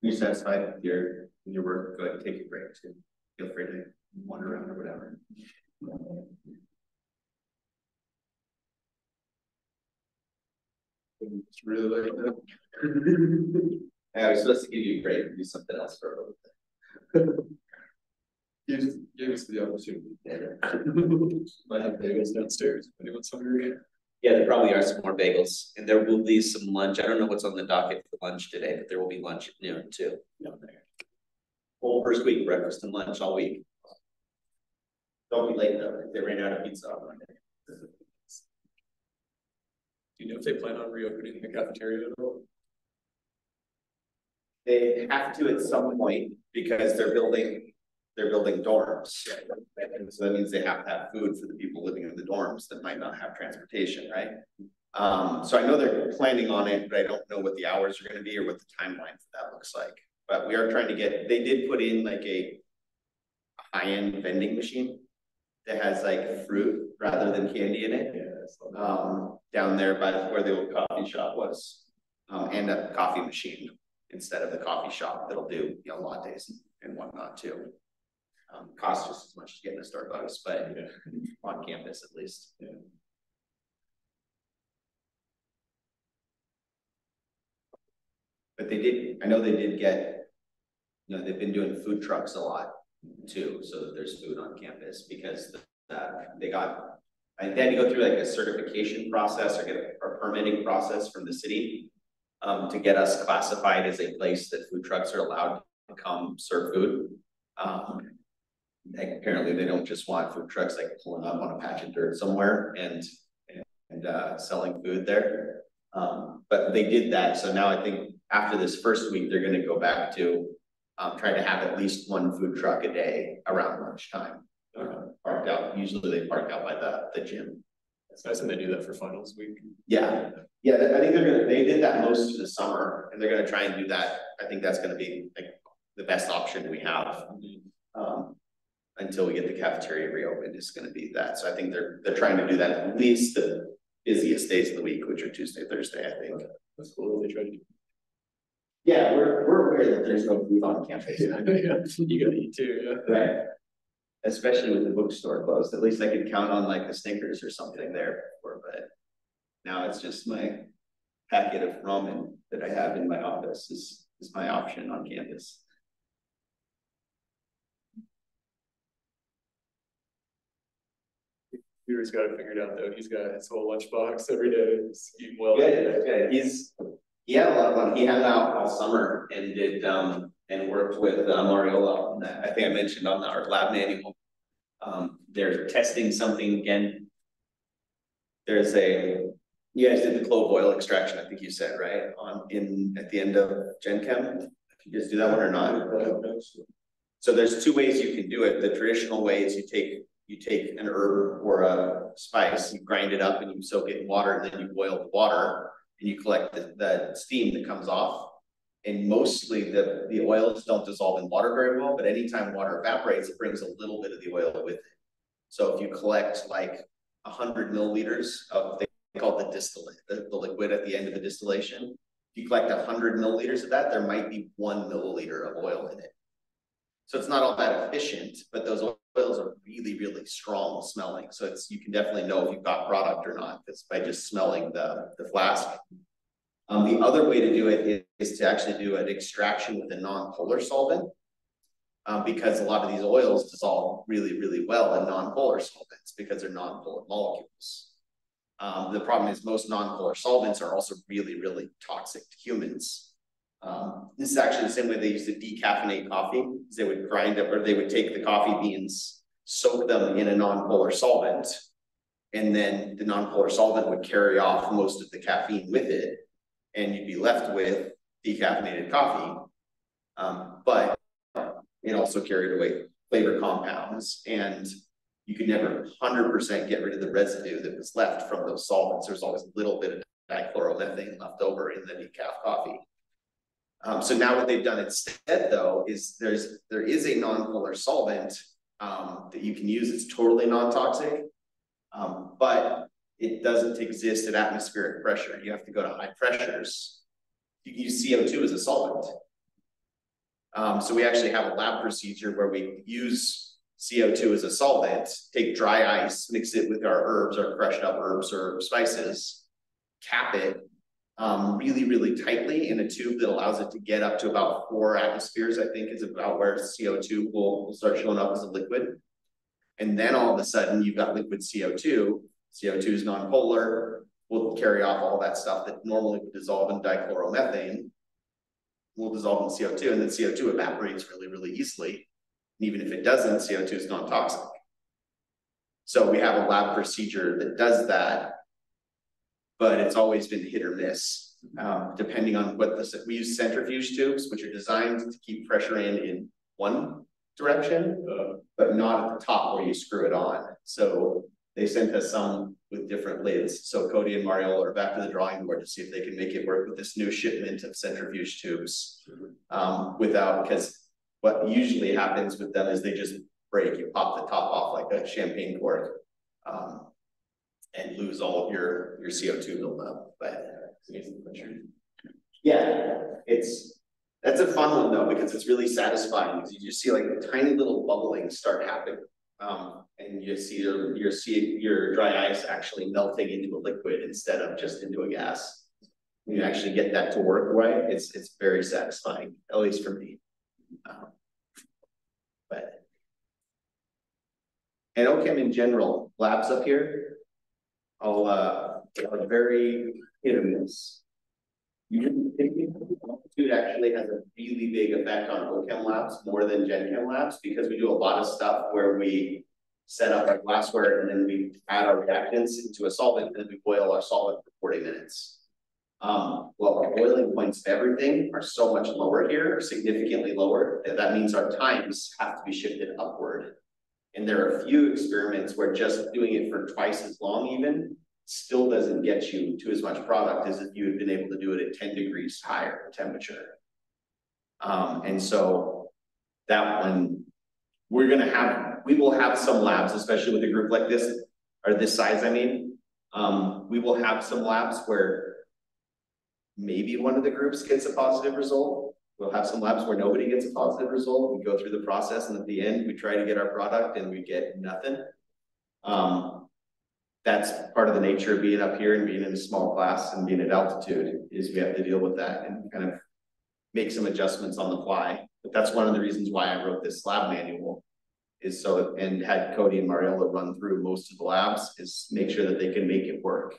You satisfied with your, with your work? Go ahead and take a break too. Feel free to wander around or whatever. It's really like that. I was supposed to give you a break and do something else for a little bit. Gives, gives us the opportunity. Might have bagels downstairs, if anyone's hungry. Yeah, there probably are some more bagels and there will be some lunch. I don't know what's on the docket for lunch today, but there will be lunch at noon too. Whole first week, breakfast and lunch all week. Don't be late though, they ran out of pizza on Monday. Do you know if they plan on reopening the cafeteria at all? They have to at some point because they're building, they're building dorms. And so that means they have to have food for the people living in the dorms that might not have transportation, right? Um, so I know they're planning on it, but I don't know what the hours are gonna be or what the timeline for that looks like. But we are trying to get, they did put in like a high-end vending machine that has like fruit rather than candy in it um, down there by where the old coffee shop was. Um, and a coffee machine instead of the coffee shop that'll do, you know, lattes and whatnot too. Um, costs just as much as getting a Starbucks, but Yeah. on campus at least. Yeah. But they did, I know they did get, you know, they've been doing food trucks a lot too, so that there's food on campus because the, that, they got. I they had to go through like a certification process or get a a permitting process from the city. Um, to get us classified as a place that food trucks are allowed to come serve food. Um. Like, apparently they don't just want food trucks like pulling up on a patch of dirt somewhere and, and, uh, selling food there. Um, but they did that, so now I think after this first week, they're gonna go back to. Um, trying to have at least one food truck a day around lunchtime. Uh, parked out, usually they park out by the, the gym. It's nice when they do that for finals week. Yeah, yeah, I think they're gonna, they did that most of the summer, and they're gonna try and do that, I think that's gonna be like the best option we have. Um, until we get the cafeteria reopened, is gonna be that, so I think they're, they're trying to do that at least the busiest days of the week, which are Tuesday, Thursday, I think. That's cool, they try to do. Yeah, we're, we're aware that there's no food on campus. *laughs* Yeah, you gotta eat too, yeah. Right. Especially with the bookstore closed, at least I could count on like the Snickers or something there before, but. Now it's just my packet of ramen that I have in my office is, is my option on campus. Peter's got it figured out though, he's got his whole lunchbox every day, he's eating well. Good, good, he's, he had a lot of fun, he hung out all summer and did, um, and worked with uh, Mariola on that, I think I mentioned on our lab manual. Um, they're testing something again. There's a, you guys did the clove oil extraction, I think you said, right, on, in, at the end of Gen Chem? You guys do that one or not? So there's two ways you can do it. The traditional way is you take, you take an herb or a spice, you grind it up and you soak it in water and then you boil the water. And you collect the, the steam that comes off. And mostly the, the oils don't dissolve in water very well, but anytime water evaporates, it brings a little bit of the oil with it. So if you collect like a hundred milliliters of, they call the distillate, the, the liquid at the end of the distillation. If you collect a hundred milliliters of that, there might be one milliliter of oil in it. So it's not all that efficient, but those oils are really, really strong smelling. So it's, you can definitely know if you've got product or not, it's by just smelling the, the flask. Um, the other way to do it is, is to actually do an extraction with a non-polar solvent. Um, because a lot of these oils dissolve really, really well in non-polar solvents because they're non-polar molecules. Um, the problem is most non-polar solvents are also really, really toxic to humans. Um, this is actually the same way they used to decaffeinate coffee, is they would grind up, or they would take the coffee beans, soak them in a non-polar solvent. And then the non-polar solvent would carry off most of the caffeine with it, and you'd be left with decaffeinated coffee. Um, but it also carried away flavor compounds, and you could never hundred percent get rid of the residue that was left from those solvents. There's always a little bit of dichloromethane left over in the decaf coffee. Um, so now what they've done instead though, is there's, there is a non-polar solvent, um, that you can use, it's totally non-toxic. Um, but it doesn't exist at atmospheric pressure, you have to go to high pressures. You can use CO2 as a solvent. Um, so we actually have a lab procedure where we use CO two as a solvent, take dry ice, mix it with our herbs, our crushed up herbs or spices, cap it um, really, really tightly in a tube that allows it to get up to about four atmospheres, I think is about where CO2 will, will start showing up as a liquid. And then all of a sudden you've got liquid CO2. CO2 is nonpolar, will carry off all that stuff that normally would dissolve in dichloromethane. Will dissolve in CO2 and then CO2 evaporates really, really easily. And even if it doesn't, CO2 is non-toxic. So we have a lab procedure that does that but it's always been hit or miss, um, depending on what the, we use centrifuge tubes, which are designed to keep pressure in in one direction, but not at the top where you screw it on. So they sent us some with different lids. So Cody and Mario are back to the drawing board to see if they can make it work with this new shipment of centrifuge tubes. Um, without, because what usually happens with them is they just break, you pop the top off like a champagne cork. Um, and lose all of your, your CO2 buildup, but. Yeah, it's, that's a fun one though, because it's really satisfying, because you just see like tiny little bubbling start happening. Um, and you see your, your, see your dry ice actually melting into a liquid instead of just into a gas. You actually get that to work right, it's, it's very satisfying, at least for me. Um, but. And OChem in general, labs up here, Uh, are very hit or miss. Altitude actually has a really big effect on OChem labs more than Gen Chem labs because we do a lot of stuff where we set up our glassware and then we add our reactants into a solvent and then we boil our solvent for 40 minutes. Um, well, our boiling points of everything are so much lower here, significantly lower, that that means our times have to be shifted upward. And there are a few experiments where just doing it for twice as long even still doesn't get you to as much product as if you had been able to do it at 10 degrees higher temperature. Um, and so that one, we're gonna have, we will have some labs, especially with a group like this, or this size, I mean. Um, we will have some labs where maybe one of the groups gets a positive result, We'll have some labs where nobody gets a positive result. We go through the process and at the end, we try to get our product and we get nothing. Um, that's part of the nature of being up here and being in a small class and being at altitude is we have to deal with that and kind of make some adjustments on the fly. But that's one of the reasons why I wrote this lab manual is so and had Cody and Mariella run through most of the labs is make sure that they can make it work.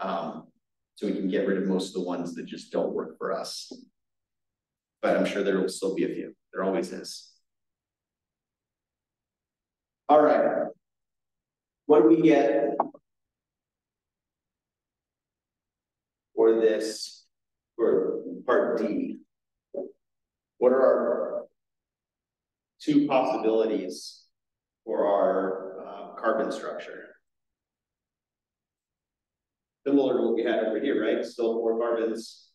Um, so we can get rid of most of the ones that just don't work for us but I'm sure there will still be a few. There always is. All right. What do we get for this, for part D? What are our two possibilities for our uh, carbon structure? Similar to what we had over here, right? Still four carbons,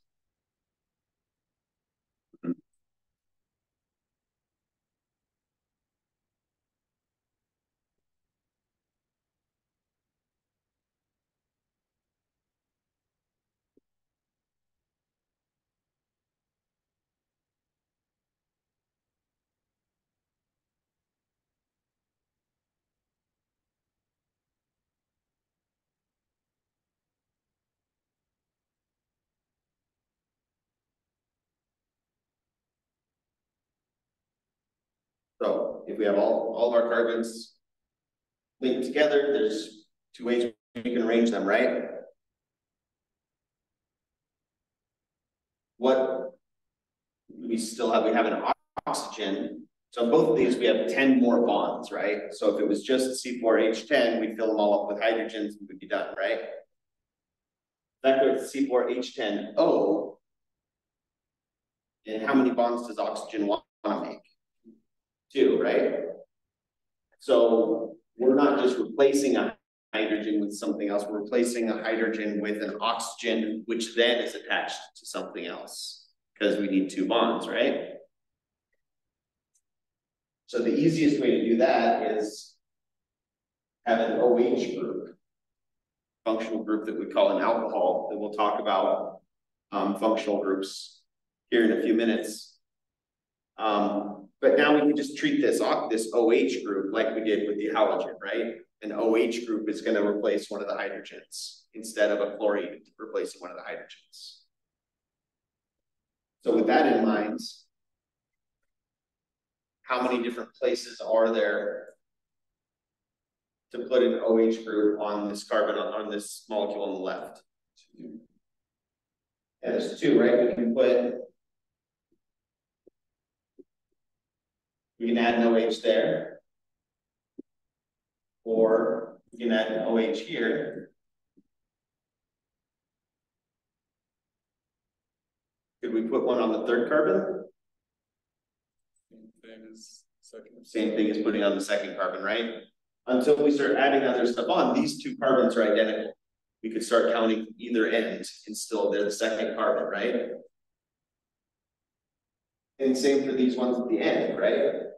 So if we have all, all of our carbons linked together, there's two ways we can arrange them, right? What we still have, we have an oxygen. So both of these, we have 10 more bonds, right? So if it was just C4H10, we'd fill them all up with hydrogens and we'd be done, right? That goes C4H10O. And how many bonds does oxygen want? Too, right? So we're not just replacing a hydrogen with something else, we're replacing a hydrogen with an oxygen, which then is attached to something else because we need two bonds, right? So the easiest way to do that is have an OH group, functional group that we call an alcohol, that we'll talk about um, functional groups here in a few minutes. Um, but now we can just treat this this OH group like we did with the halogen, right? An OH group is gonna replace one of the hydrogens instead of a chlorine replacing one of the hydrogens. So with that in mind, how many different places are there to put an OH group on this carbon, on this molecule on the left? Yeah, there's two, right? We can put we can add an OH there. Or we can add an OH here. Could we put one on the third carbon? Same as second. Same thing as putting on the second carbon, right? Until we start adding other stuff on, these two carbons are identical. We could start counting either end and still they're the second carbon, right? And same for these ones at the end, right?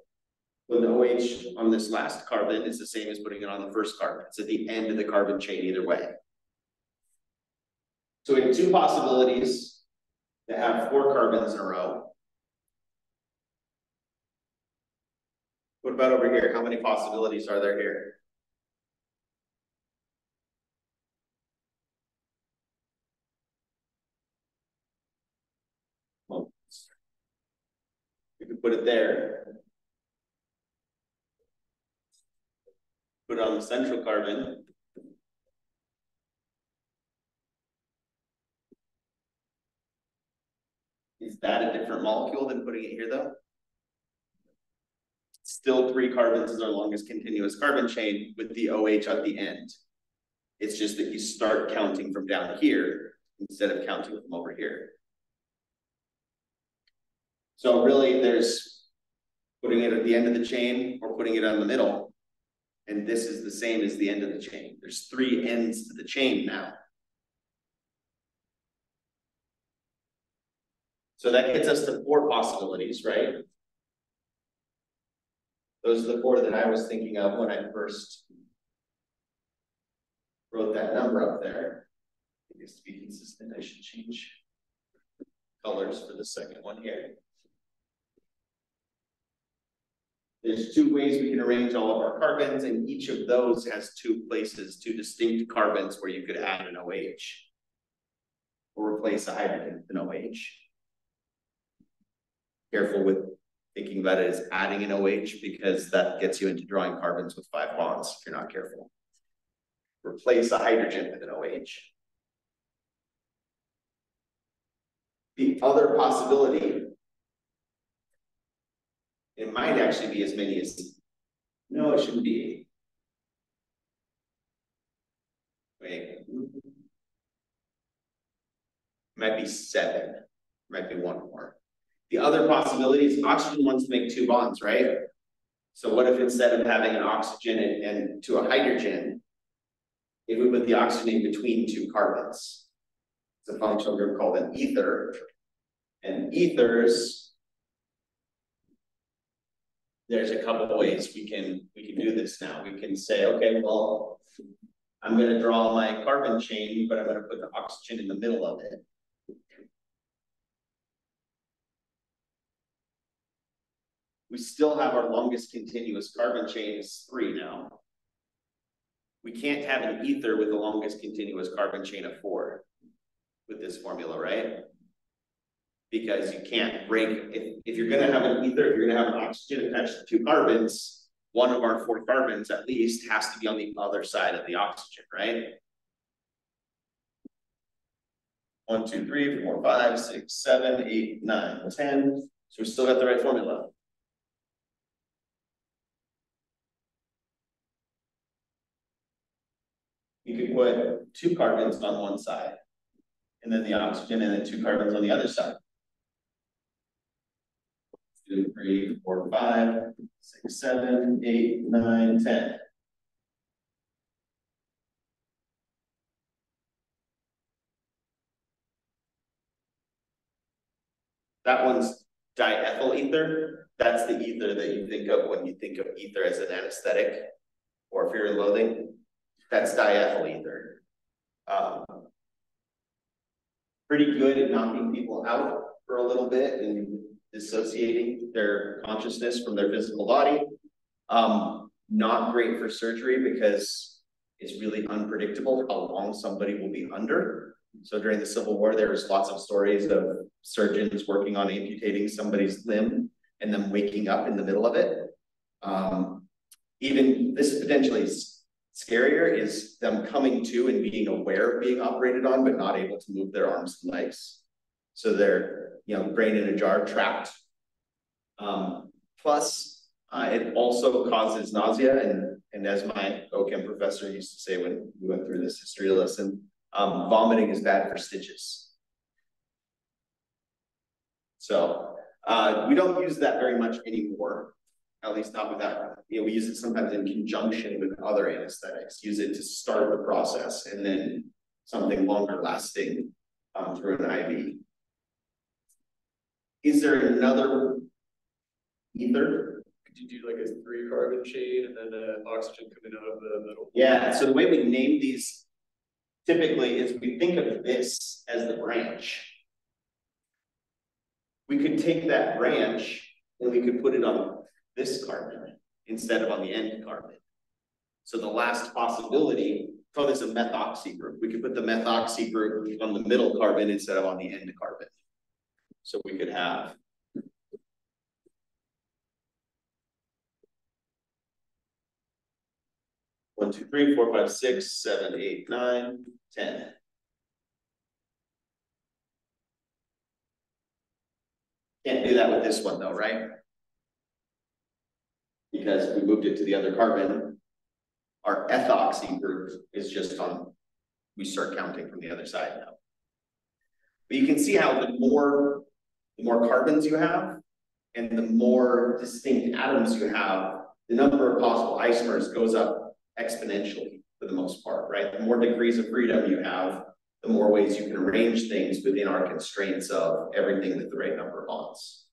The OH on this last carbon is the same as putting it on the first carbon. It's at the end of the carbon chain either way. So we have two possibilities to have four carbons in a row. What about over here? How many possibilities are there here? Well, we put it there. Put on the central carbon. Is that a different molecule than putting it here though? Still three carbons is our longest continuous carbon chain with the OH at the end. It's just that you start counting from down here instead of counting from over here. So really there's putting it at the end of the chain or putting it on the middle. And this is the same as the end of the chain. There's three ends to the chain now. So that gets us to four possibilities, right? Those are the four that I was thinking of when I first wrote that number up there. I guess to be consistent, I should change colors for the second one here. There's two ways we can arrange all of our carbons, and each of those has two places, two distinct carbons where you could add an OH or replace a hydrogen with an OH. Careful with thinking about it as adding an OH because that gets you into drawing carbons with five bonds if you're not careful. Replace a hydrogen with an OH. The other possibility, it might actually be as many as, no, it shouldn't be. Wait. Might be seven, might be one more. The other possibility is oxygen wants to make two bonds, right? So what if instead of having an oxygen and, and to a hydrogen, if we put the oxygen in between two carbons? It's a functional group called an ether. And ethers, there's a couple ways we can we can do this now. We can say, okay, well, I'm going to draw my carbon chain, but I'm going to put the oxygen in the middle of it. we still have our longest continuous carbon chain is three now. We can't have an ether with the longest continuous carbon chain of four with this formula, right? Because you can't break, if, if you're gonna have an ether, if you're gonna have an oxygen attached to two carbons, one of our four carbons at least has to be on the other side of the oxygen, right? One, two, three, four, five, six, seven, eight, nine, ten. So we still got the right formula. you could put two carbons on one side, and then the oxygen, and then two carbons on the other side. Two, three, four, five, six, seven, eight, nine, ten. That one's diethyl ether. That's the ether that you think of when you think of ether as an anesthetic or if you're in loathing that's diethyl ether. Um, pretty good at knocking people out for a little bit and dissociating their consciousness from their physical body. Um, not great for surgery because it's really unpredictable how long somebody will be under. So during the Civil War, there was lots of stories of surgeons working on amputating somebody's limb and then waking up in the middle of it. Um, even this is potentially scarier is them coming to and being aware of being operated on, but not able to move their arms and legs. So they're, you know, brain in a jar, trapped. Um, plus, uh, it also causes nausea, and and as my OChem professor used to say when we went through this history lesson, um, vomiting is bad for stitches. So uh, we don't use that very much anymore, at least not with that. You know, we use it sometimes in conjunction with other anesthetics, use it to start the process and then something longer lasting um, through an IV. Is there another ether? Could you do like a three carbon chain and then uh, oxygen coming out of the middle? Yeah, so the way we name these typically is we think of this as the branch. We could take that branch and we could put it on this carbon instead of on the end carbon. So the last possibility, call this a methoxy group. We could put the methoxy group on the middle carbon instead of on the end carbon. So we could have one, two, three, four, five, six, seven, eight, nine, ten. Can't do that with this one though, right? Because we moved it to the other carbon. Our ethoxy group is just on, we start counting from the other side now. But you can see how the more, the more carbons you have, and the more distinct atoms you have, the number of possible isomers goes up exponentially for the most part, right? The more degrees of freedom you have, the more ways you can arrange things within our constraints of everything with the right number of bonds.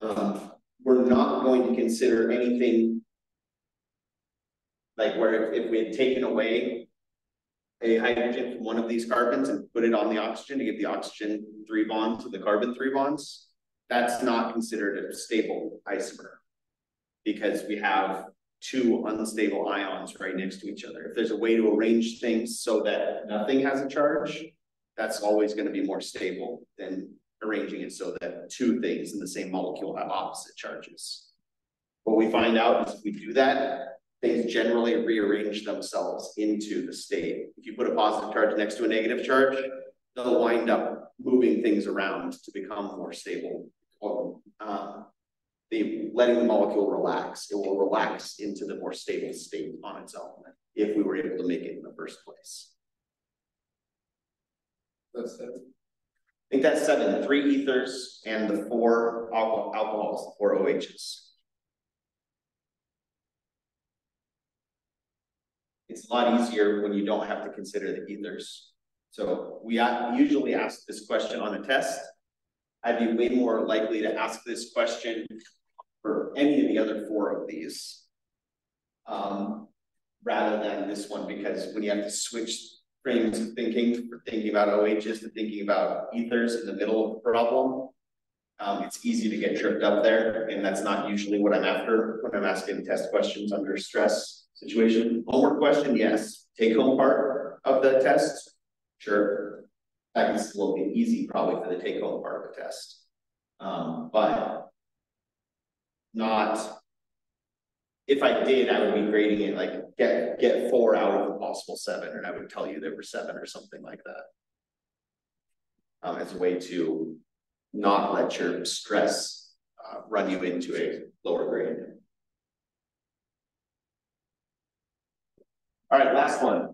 Um, we're not going to consider anything like where if, if we had taken away a hydrogen from one of these carbons and put it on the oxygen to give the oxygen three bonds to the carbon three bonds, that's not considered a stable isomer because we have two unstable ions right next to each other. If there's a way to arrange things so that nothing has a charge, that's always going to be more stable than arranging it so that two things in the same molecule have opposite charges. What we find out is if we do that, things generally rearrange themselves into the state. If you put a positive charge next to a negative charge, they'll wind up moving things around to become more stable. Um, the letting the molecule relax, it will relax into the more stable state on its own if we were able to make it in the first place. That's seven. I think that's seven, three ethers and the four alcohol, alcohols, four OHs. It's a lot easier when you don't have to consider the ethers. So we usually ask this question on a test. I'd be way more likely to ask this question for any of the other four of these. Um, rather than this one, because when you have to switch frames of thinking, for thinking about OHs to thinking about ethers in the middle of the problem, um, it's easy to get tripped up there, and that's not usually what I'm after when I'm asking test questions under stress situation. Homework question, yes. Take home part of the test, sure. That can still be easy probably for the take home part of the test. Um, but not, if I did, I would be grading it like get, get four out of the possible seven, and I would tell you there were seven or something like that. Um, as a way to not let your stress uh, run you into a lower grade. All right, last one.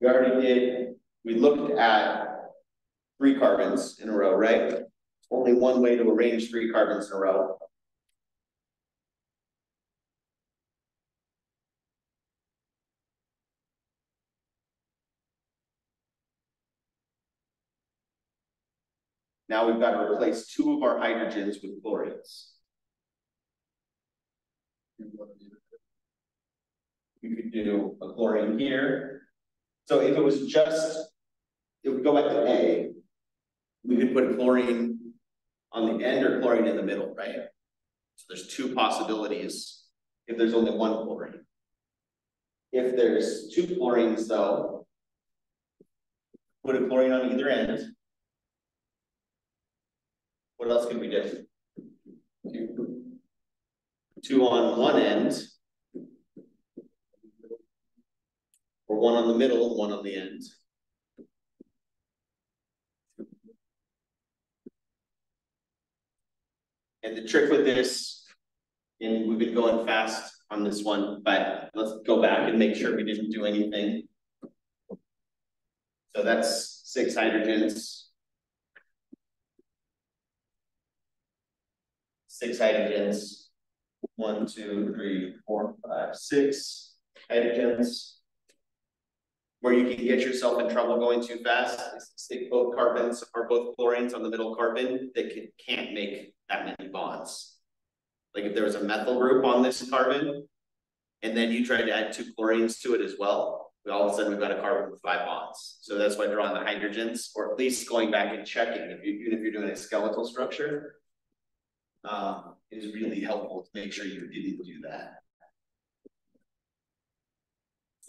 We already did, we looked at three carbons in a row, right? Only one way to arrange three carbons in a row. Now we've got to replace two of our hydrogens with chlorines. We could do a chlorine here. So if it was just, it would go back to A, we could put chlorine on the end or chlorine in the middle, right? So there's two possibilities if there's only one chlorine. If there's two chlorines though, put a chlorine on either end. What else can we do? Two on one end. Or one on the middle and one on the end. And the trick with this, and we've been going fast on this one, but let's go back and make sure we didn't do anything. So that's six hydrogens. Six hydrogens. One, two, three, four, five, six hydrogens. Where you can get yourself in trouble going too fast is stick both carbons or both chlorines on the middle carbon that can, can't make that many bonds. Like if there was a methyl group on this carbon, and then you try to add two chlorines to it as well, we all of a sudden we've got a carbon with five bonds. So that's why drawing the hydrogens, or at least going back and checking, if you, even if you're doing a skeletal structure, um, is really helpful to make sure you didn't do that.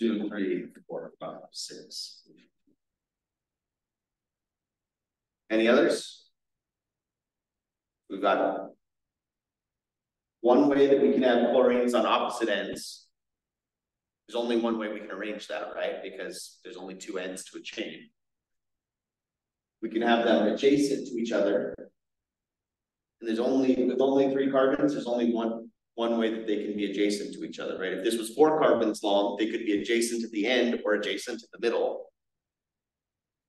Two, three, four, five, six. Any others? We've got one way that we can have chlorines on opposite ends. There's only one way we can arrange that, right? Because there's only two ends to a chain. We can have them adjacent to each other. And there's only, with only three carbons, there's only one, one way that they can be adjacent to each other, right? If this was four carbons long, they could be adjacent at the end or adjacent to the middle.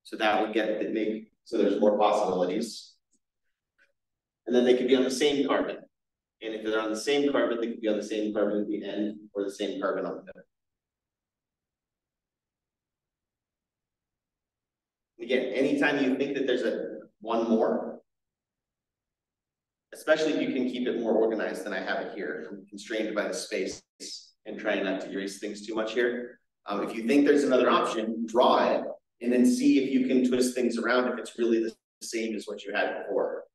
So that would get, that make, so there's more possibilities. And then they could be on the same carbon. And if they're on the same carbon, they could be on the same carbon at the end or the same carbon on the middle. Again, anytime you think that there's a one more, especially if you can keep it more organized than I have it here, I'm constrained by the space and trying not to erase things too much here. Um, if you think there's another option, draw it and then see if you can twist things around if it's really the same as what you had before.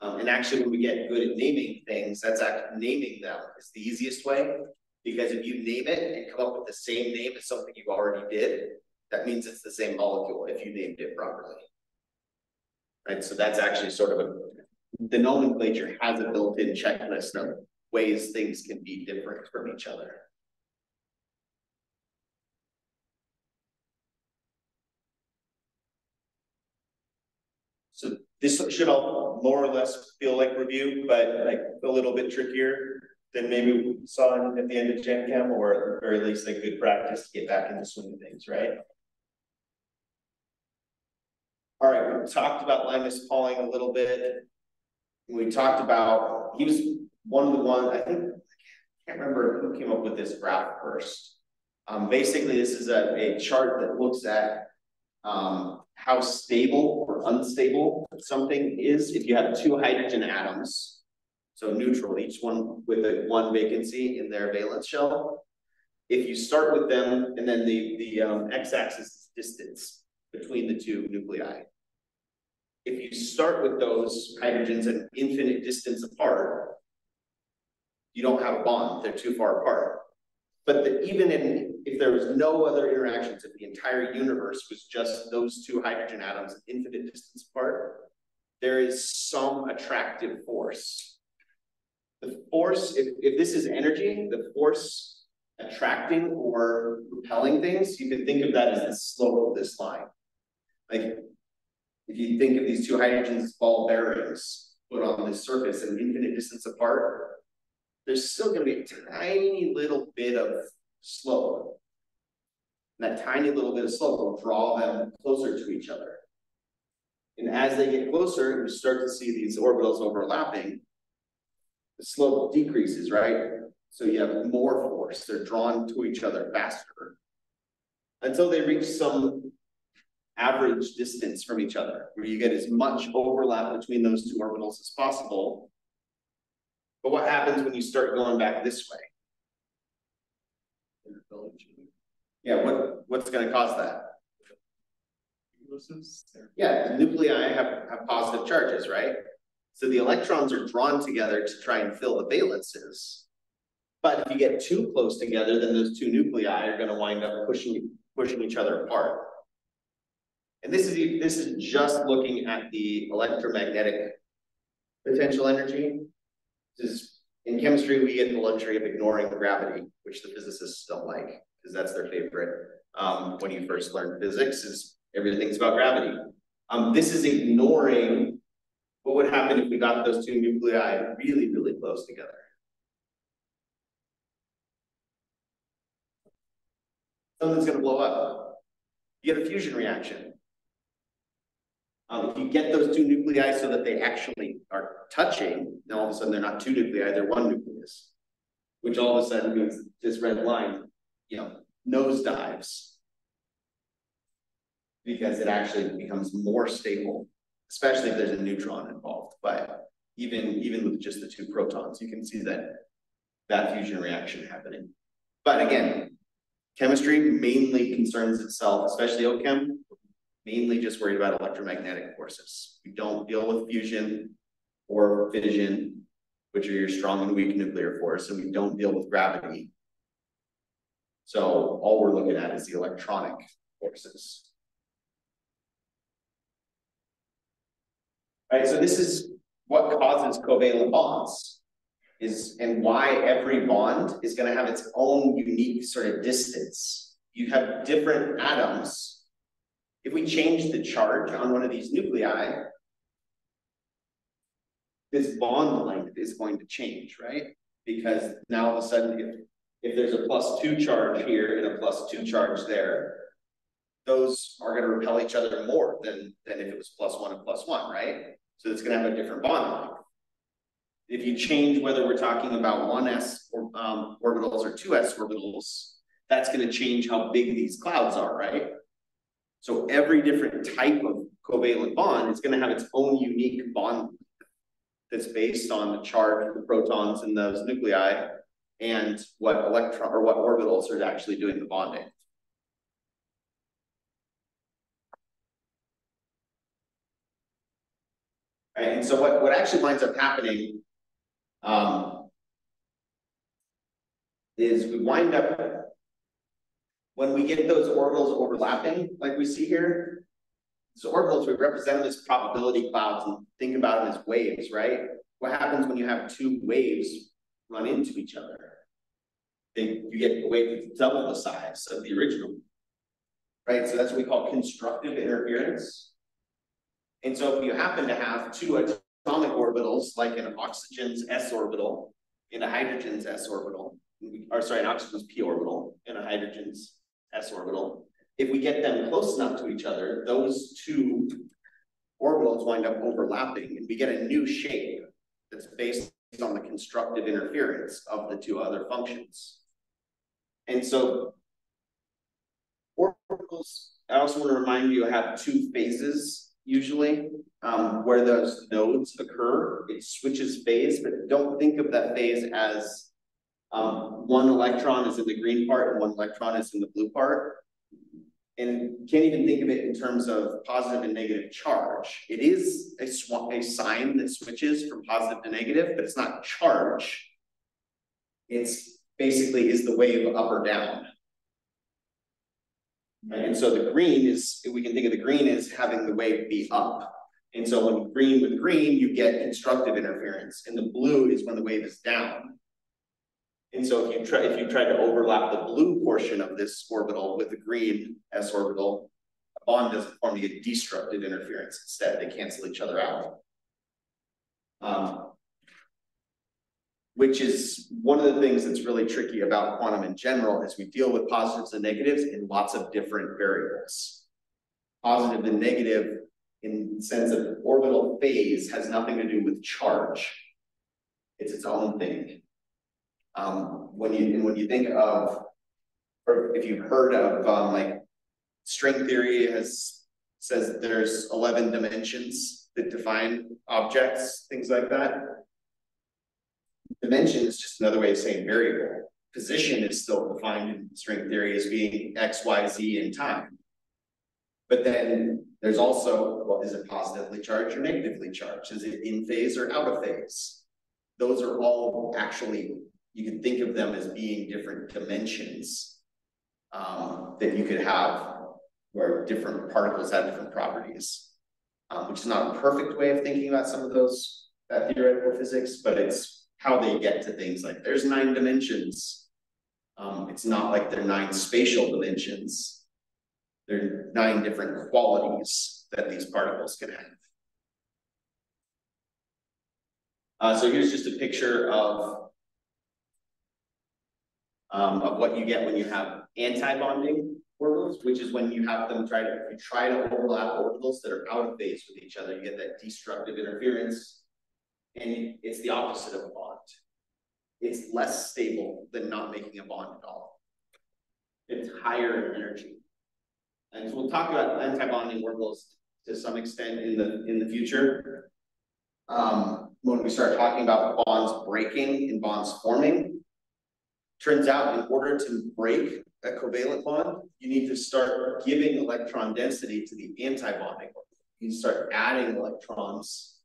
Um, and actually, when we get good at naming things, that's actually naming them is the easiest way. Because if you name it and come up with the same name as something you already did, that means it's the same molecule if you named it properly. Right, so that's actually sort of a, the nomenclature has a built-in checklist of ways things can be different from each other. So this should all more or less feel like review, but like a little bit trickier than maybe we saw at the end of Gen Chem, or at the very least like good practice to get back into swing of things, right? All right, we talked about Linus Pauling a little bit. We talked about, he was one of the ones, I think, I can't remember who came up with this graph first. Um, basically, this is a, a chart that looks at um, how stable or unstable something is if you have two hydrogen atoms, so neutral, each one with a one vacancy in their valence shell. If you start with them, and then the, the um, x-axis is distance between the two nuclei. If you start with those hydrogens at infinite distance apart, you don't have a bond, they're too far apart. But the, even in, if there was no other interactions, if the entire universe was just those two hydrogen atoms infinite distance apart, there is some attractive force. The force, if, if this is energy, the force attracting or repelling things, you can think of that as the slope of this line. Like, if you think of these two hydrogens as ball bearings put on this surface an infinite distance apart, there's still going to be a tiny little bit of slope. And that tiny little bit of slope will draw them closer to each other. And as they get closer, you start to see these orbitals overlapping. The slope decreases, right? So you have more force. They're drawn to each other faster until they reach some average distance from each other, where you get as much overlap between those two orbitals as possible but what happens when you start going back this way? Yeah, what, what's gonna cause that? Yeah, the nuclei have, have positive charges, right? So the electrons are drawn together to try and fill the valences. But if you get too close together, then those two nuclei are gonna wind up pushing, pushing each other apart. And this is, this is just looking at the electromagnetic potential energy. This is, in chemistry, we get the luxury of ignoring gravity, which the physicists don't like, because that's their favorite. Um, when you first learn physics, is everything's about gravity. Um, this is ignoring what would happen if we got those two nuclei really, really close together. Something's gonna blow up. You get a fusion reaction. Um, if you get those two nuclei so that they actually are touching, then all of a sudden they're not two nuclei, they're one nucleus. Which all of a sudden means this red line, you know, nosedives. Because it actually becomes more stable, especially if there's a neutron involved, but even, even with just the two protons, you can see that. That fusion reaction happening. But again, chemistry mainly concerns itself, especially OChem, mainly just worried about electromagnetic forces. We don't deal with fusion or fission, which are your strong and weak nuclear force, and we don't deal with gravity. So all we're looking at is the electronic forces. Right, so this is what causes covalent bonds is and why every bond is going to have its own unique sort of distance. You have different atoms. If we change the charge on one of these nuclei, this bond length is going to change, right? Because now all of a sudden, if, if there's a plus two charge here and a plus two charge there, those are going to repel each other more than, than if it was plus one and plus one, right? So it's going to have a different bond length. If you change whether we're talking about one s or, um, orbitals or two s orbitals, that's going to change how big these clouds are, right? So every different type of covalent bond is going to have its own unique bond that's based on the charge of the protons in those nuclei and what electron or what orbitals are actually doing the bonding. And so what, what actually winds up happening um, is we wind up when we get those orbitals overlapping, like we see here, so orbitals, we represent them as probability clouds and think about them as waves, right? What happens when you have two waves run into each other? They, you get a wave that's double the size of the original, right? So that's what we call constructive interference. And so if you happen to have two atomic orbitals, like an oxygen's s orbital in a hydrogen's s orbital, or sorry, an oxygen's p orbital in a hydrogen's s orbital, if we get them close enough to each other, those two orbitals wind up overlapping and we get a new shape that's based on the constructive interference of the two other functions. And so orbitals, I also want to remind you, have two phases usually um, where those nodes occur. It switches phase, but don't think of that phase as um, one electron is in the green part and one electron is in the blue part and can't even think of it in terms of positive and negative charge. It is a, a sign that switches from positive to negative, but it's not charge. It's basically is the wave up or down. And so the green is, we can think of the green as having the wave be up. And so when green with green, you get constructive interference, and the blue is when the wave is down. And so if you try if you try to overlap the blue portion of this orbital with the green s orbital, a bond doesn't form, you destructive interference. Instead, they cancel each other out. Um, which is one of the things that's really tricky about quantum in general is we deal with positives and negatives in lots of different variables. Positive and negative in sense of orbital phase has nothing to do with charge. It's its own thing. Um, when you when you think of, or if you've heard of um, like string theory has says there's 11 dimensions that define objects, things like that. Dimension is just another way of saying variable. Position is still defined in string theory as being x, y, z in time. But then there's also, well, is it positively charged or negatively charged? Is it in phase or out of phase? Those are all actually, you can think of them as being different dimensions. Um, that you could have where different particles have different properties. Um, which is not a perfect way of thinking about some of those, that theoretical physics, but it's how they get to things like there's nine dimensions. Um, it's not like they're nine spatial dimensions. There are nine different qualities that these particles can have. Uh, so here's just a picture of um, of what you get when you have anti-bonding orbitals, which is when you have them try to, you try to overlap orbitals that are out of phase with each other, you get that destructive interference. And it's the opposite of a bond. It's less stable than not making a bond at all. It's higher in energy. And so we'll talk about anti-bonding orbitals to some extent in the in the future. Um, when we start talking about bonds breaking and bonds forming, turns out in order to break a covalent bond, you need to start giving electron density to the anti-bonding. You start adding electrons.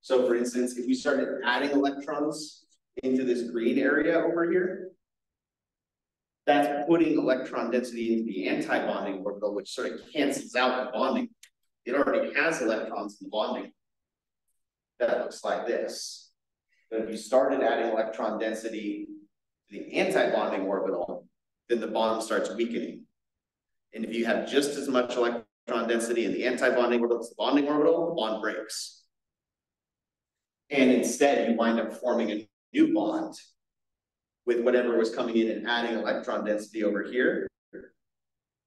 So for instance, if we started adding electrons into this green area over here, that's putting electron density into the anti-bonding orbital, which sort of cancels out the bonding. It already has electrons in the bonding. That looks like this. But if you started adding electron density the anti-bonding orbital, then the bond starts weakening. And if you have just as much electron density in the anti-bonding orbital as the bonding orbital, the bond breaks. And instead, you wind up forming a new bond with whatever was coming in and adding electron density over here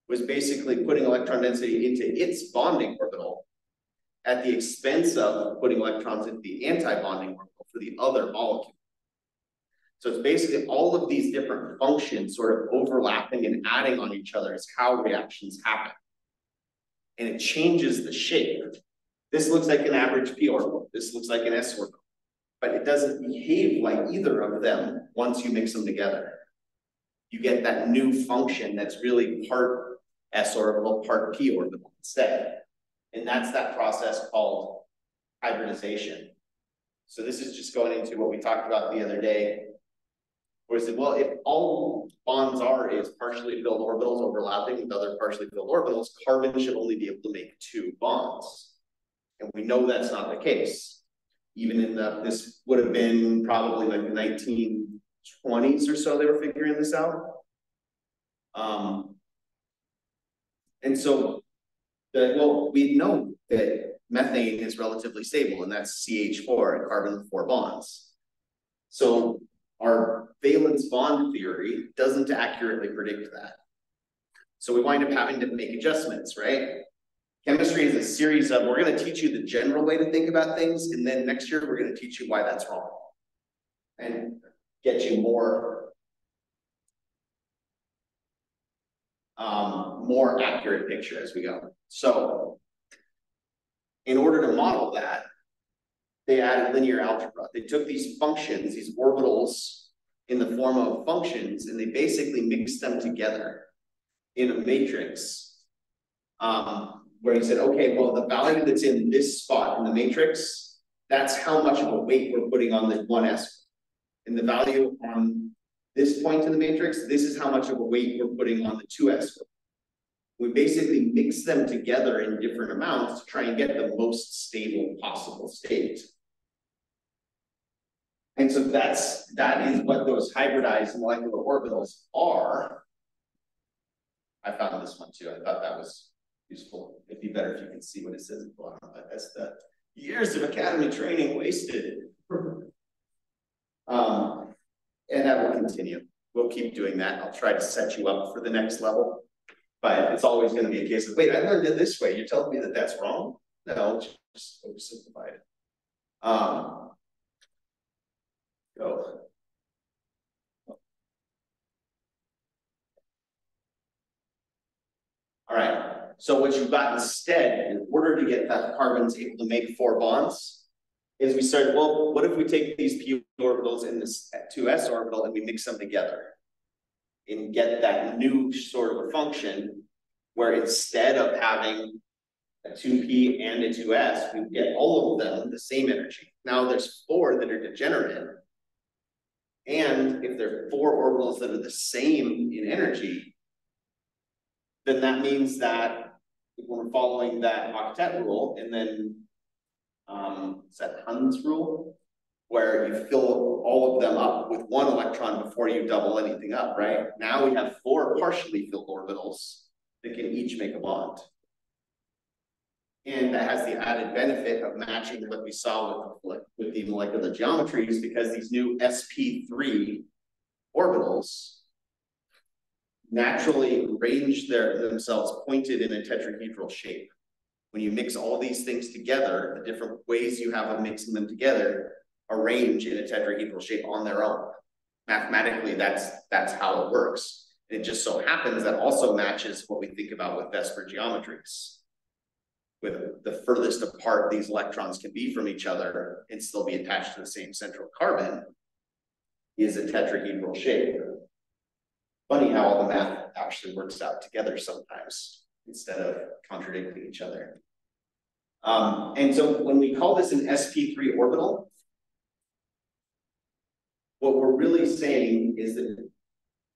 was basically putting electron density into its bonding orbital at the expense of putting electrons into the anti-bonding orbital for the other molecule. So it's basically all of these different functions sort of overlapping and adding on each other is how reactions happen. And it changes the shape. This looks like an average p orbital. This looks like an s orbital. But it doesn't behave like either of them once you mix them together. You get that new function that's really part s orbital, part p orbital instead. And that's that process called hybridization. So this is just going into what we talked about the other day where we said, well, if all bonds are is partially filled orbitals overlapping with other partially filled orbitals, carbon should only be able to make two bonds. And we know that's not the case. Even in the, this would have been probably like the 1920s or so, they were figuring this out. Um, and so, the, well, we know that methane is relatively stable, and that's CH4, carbon four bonds. So our valence bond theory doesn't accurately predict that. So we wind up having to make adjustments, right? Chemistry is a series of, we're going to teach you the general way to think about things, and then next year we're going to teach you why that's wrong. And get you more, um, more accurate picture as we go. So in order to model that, they added linear algebra. They took these functions, these orbitals in the form of functions, and they basically mixed them together in a matrix. Um, where you said, okay, well, the value that's in this spot in the matrix, that's how much of a weight we're putting on the one S. And the value on this point in the matrix, this is how much of a weight we're putting on the two S. We basically mix them together in different amounts to try and get the most stable possible state. And so that's, that is what those hybridized molecular orbitals are. I found this one too. I thought that was useful. It'd be better if you can see what it says at the bottom, but that's the years of academy training wasted. *laughs* um, and that will continue. We'll keep doing that. I'll try to set you up for the next level. But it's always going to be a case of, wait, I learned it this way. You're telling me that that's wrong? No, just oversimplified it. Um, go. All right, so what you've got instead, in order to get that carbons able to make four bonds, is we started, well, what if we take these p orbitals in this 2s orbital and we mix them together and get that new sort of a function, Where instead of having a two P and a two S, we get all of them the same energy. Now there's four that are degenerate. And if there are four orbitals that are the same in energy, then that means that if we're following that octet rule and then um, is that Hund's rule? Where you fill all of them up with one electron before you double anything up, right? Now we have four partially filled orbitals that can each make a bond. And that has the added benefit of matching what we saw with, with the molecular geometries because these new sp3 orbitals naturally arrange their themselves pointed in a tetrahedral shape. When you mix all these things together, the different ways you have of mixing them together arrange in a tetrahedral shape on their own. Mathematically, that's that's how it works. And it just so happens that also matches what we think about with VSEPR geometries. With the furthest apart these electrons can be from each other and still be attached to the same central carbon is a tetrahedral shape. Funny how all the math actually works out together sometimes instead of contradicting each other. Um, and so when we call this an sp3 orbital, what we're really saying is that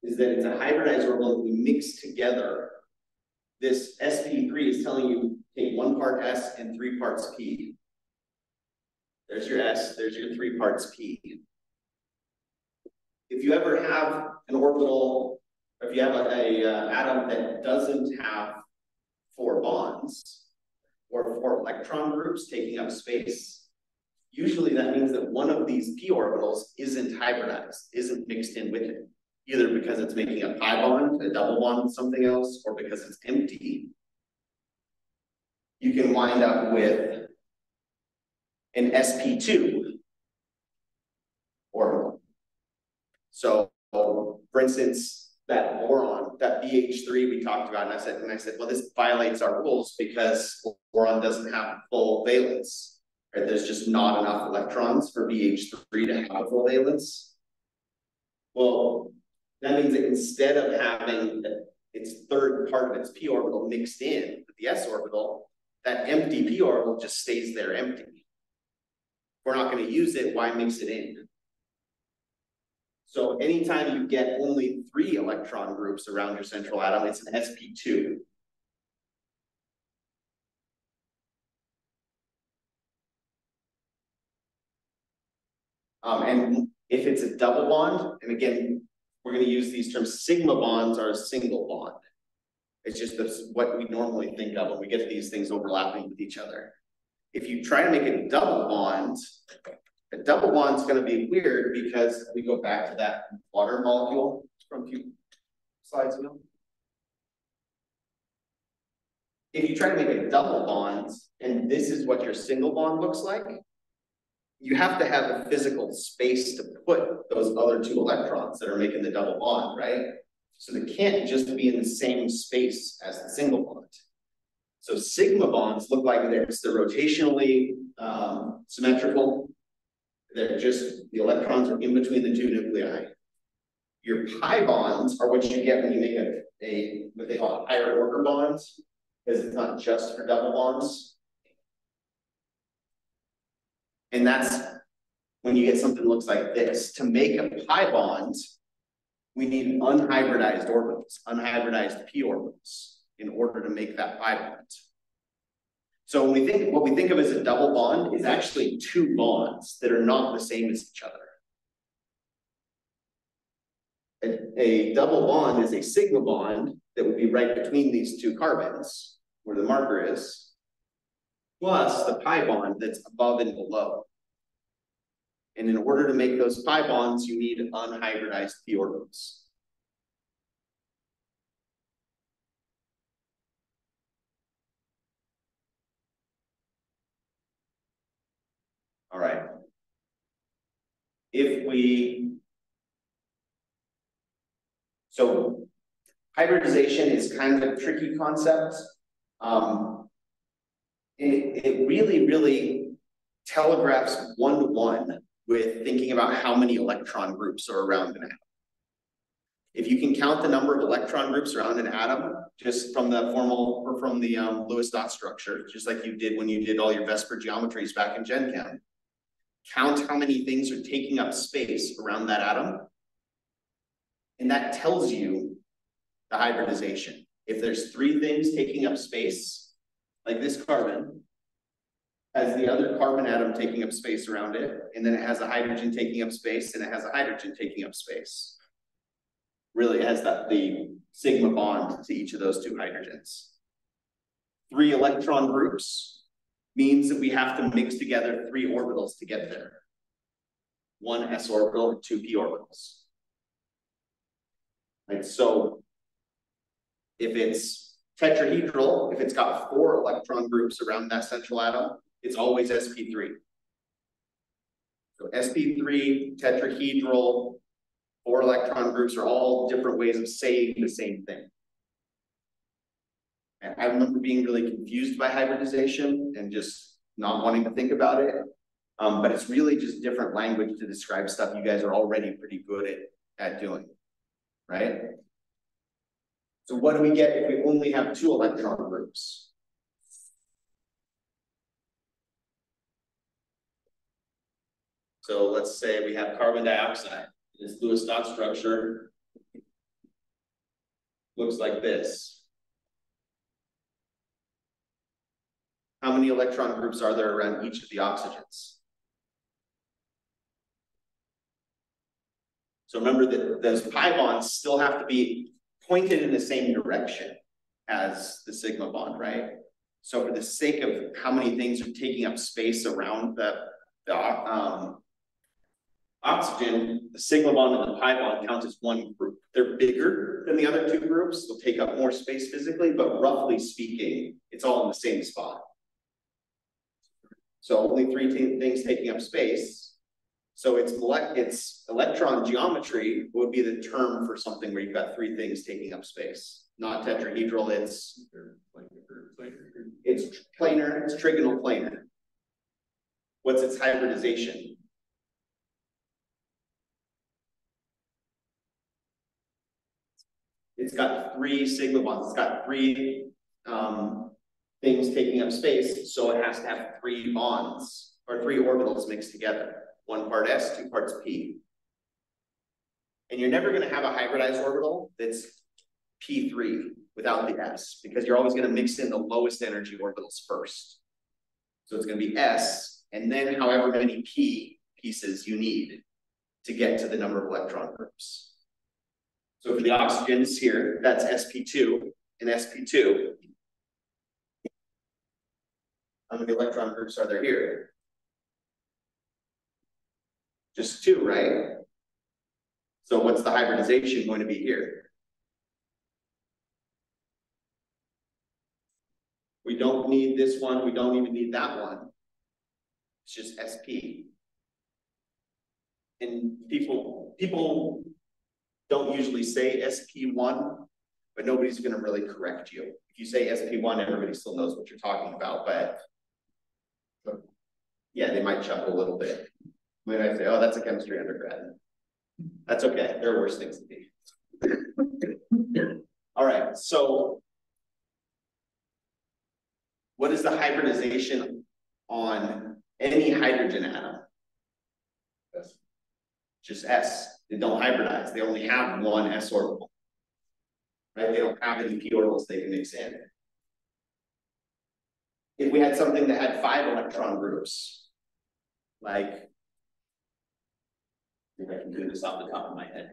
is that it's a hybridized orbital that we mix together. This sp3 is telling you take one part s and three parts p. There's your s, there's your three parts p. If you ever have an orbital, if you have a, a uh, atom that doesn't have four bonds or four electron groups taking up space, usually that means that one of these p orbitals isn't hybridized, isn't mixed in with it, either because it's making a pi bond, a double bond something else, or because it's empty. You can wind up with an sp2 orbital. So, for instance, that boron, that BH3 we talked about, and I said, and I said, well, this violates our rules because boron doesn't have full valence. Right? There's just not enough electrons for BH3 to have full valence. Well, that means that instead of having its third part of its p orbital mixed in with the s orbital, that empty p orbital just stays there empty. If we're not going to use it, why mix it in? So anytime you get only three electron groups around your central atom, it's an sp2. Um, and if it's a double bond, and again, we're going to use these terms, sigma bonds are a single bond. It's just this, what we normally think of when we get these things overlapping with each other. If you try to make a double bond, a double bond is going to be weird because we go back to that water molecule from a few slides ago. If you try to make a double bond, and this is what your single bond looks like, you have to have a physical space to put those other two electrons that are making the double bond, right? So they can't just be in the same space as the single bond. So sigma bonds look like this. They're rotationally um, symmetrical. They're just, the electrons are in between the two nuclei. Your pi bonds are what you get when you make a, a what they call higher order bonds, because it's not just for double bonds. And that's when you get something that looks like this. To make a pi bond, we need unhybridized orbitals, unhybridized p orbitals in order to make that pi bond. So when we think what we think of as a double bond is actually two bonds that are not the same as each other. A, a double bond is a sigma bond that would be right between these two carbons, where the marker is, plus the pi bond that's above and below. And in order to make those pi bonds, you need unhybridized p orbitals. All right. If we, so hybridization is kind of a tricky concept. Um, it, it really, really telegraphs one-to-one -one with thinking about how many electron groups are around an atom. If you can count the number of electron groups around an atom, just from the formal, or from the um Lewis dot structure, just like you did when you did all your VSEPR geometries back in Gen Chem. Count how many things are taking up space around that atom. And that tells you the hybridization. If there's three things taking up space, like this carbon, has the other carbon atom taking up space around it, and then it has a hydrogen taking up space, and it has a hydrogen taking up space. Really, it has that the sigma bond to each of those two hydrogens. Three electron groups means that we have to mix together three orbitals to get there. One s orbital and two p orbitals. Right, so if it's tetrahedral, if it's got four electron groups around that central atom, it's always sp3. So sp3, tetrahedral, four electron groups are all different ways of saying the same thing. And I remember being really confused by hybridization and just not wanting to think about it. Um, but it's really just different language to describe stuff you guys are already pretty good at, at doing, right? So what do we get if we only have two electron groups? So let's say we have carbon dioxide, this Lewis dot structure looks like this. How many electron groups are there around each of the oxygens? So remember that those pi bonds still have to be pointed in the same direction as the sigma bond, right? So for the sake of how many things are taking up space around the, the um, oxygen, the sigma bond and the pi bond count as one group. They're bigger than the other two groups, they'll take up more space physically, but roughly speaking, it's all in the same spot. So only three things taking up space. So it's it's electron geometry would be the term for something where you've got three things taking up space. Not tetrahedral, it's it's planar, it's trigonal planar. What's its hybridization? It's got three sigma bonds, it's got three um, things taking up space, so it has to have three bonds or three orbitals mixed together. One part S, two parts P. And you're never going to have a hybridized orbital that's P3 without the S because you're always going to mix in the lowest energy orbitals first. So it's going to be S and then however many P pieces you need to get to the number of electron groups. So for the oxygens here, that's sp2 and sp2. How many electron groups are there here? Just two, right? So what's the hybridization going to be here? We don't need this one, we don't even need that one. It's just SP. And people, people don't usually say SP1, but nobody's gonna really correct you. If you say SP1, everybody still knows what you're talking about, but yeah, they might chuckle a little bit. When I say, oh, that's a chemistry undergrad. That's okay, there are worse things to be. All right, so what is the hybridization on any hydrogen atom? Just S. They don't hybridize. They only have one s orbital. Right? They don't have any p orbitals they can mix in. If we had something that had five electron groups, like if I can do this off the top of my head,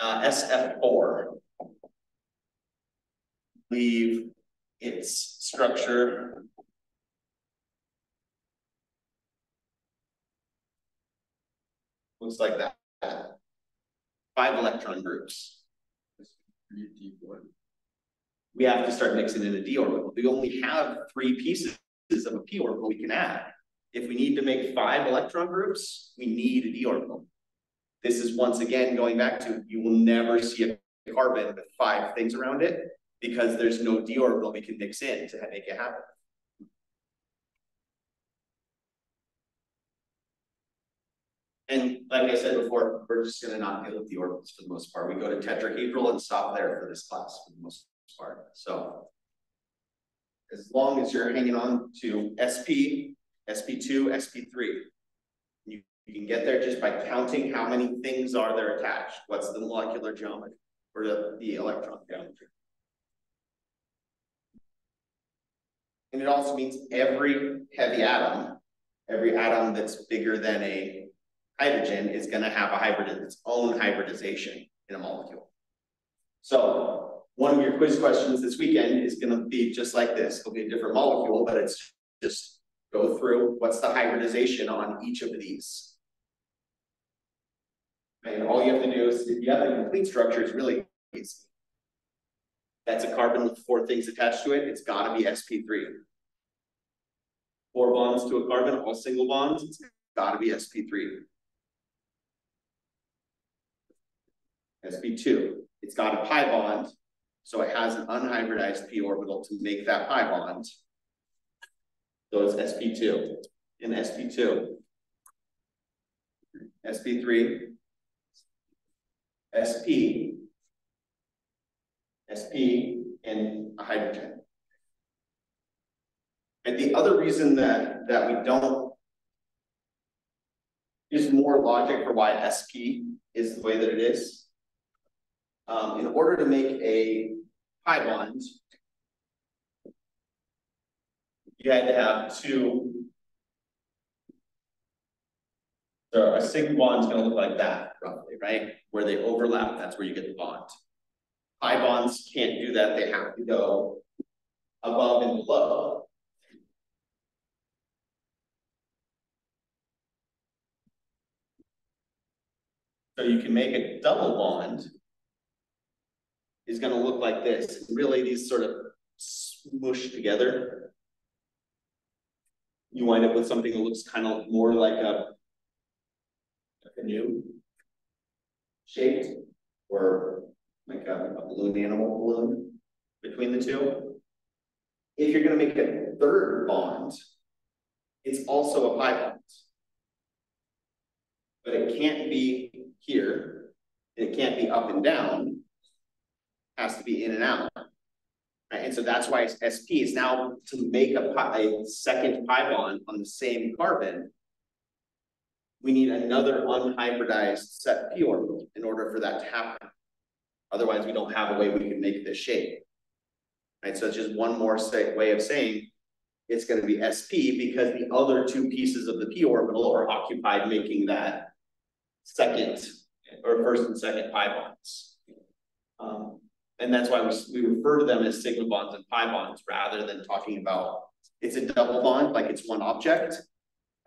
uh, SF4, leave its structure looks like that five electron groups. We have to start mixing in a d orbital. We only have three pieces of a p orbital we can add. If we need to make five electron groups, we need a d orbital. This is once again going back to you will never see a carbon with five things around it because there's no d orbital we can mix in to make it happen. And like I said before, we're just gonna not deal with the orbitals for the most part. We go to tetrahedral and stop there for this class for the most part, so. As long as you're hanging on to SP, SP two, SP three. You, you can get there just by counting how many things are there attached. What's the molecular geometry or the, the electron geometry? And it also means every heavy atom, every atom that's bigger than a hydrogen is gonna have a hybrid, its own hybridization in a molecule. So one of your quiz questions this weekend is gonna be just like this. It'll be a different molecule, but it's just go through what's the hybridization on each of these. And all you have to do is, if you have the complete structure, it's really easy. That's a carbon with four things attached to it, it's gotta be sp3. Four bonds to a carbon, all single bonds, it's gotta be sp3. Sp2, it's got a pi bond, so it has an unhybridized p orbital to make that pi bond. So it's sp2 in sp2. sp3, sp, sp, and a hydrogen. And the other reason that, that we don't is more logic for why SP is the way that it is. Um, in order to make a pi bond, you had to have two. So a sigma bond is going to look like that, roughly, right? Where they overlap, that's where you get the bond. Pi bonds can't do that, they have to go above and below. So you can make a double bond is going to look like this. Really, these sort of smush together. You wind up with something that looks kind of more like a, a canoe shaped or like a, a balloon animal balloon between the two. If you're going to make a third bond, it's also a pi bond. But it can't be here. It can't be up and down has to be in and out. Right? And so that's why it's SP is now to make a, a second pi bond on the same carbon, we need another unhybridized set p orbital in order for that to happen. Otherwise, we don't have a way we can make this shape. Right? So it's just one more say, way of saying it's going to be SP because the other two pieces of the p orbital are occupied making that second or first and second pi bonds. Um, and that's why we, we refer to them as sigma bonds and pi bonds rather than talking about it's a double bond, like it's one object.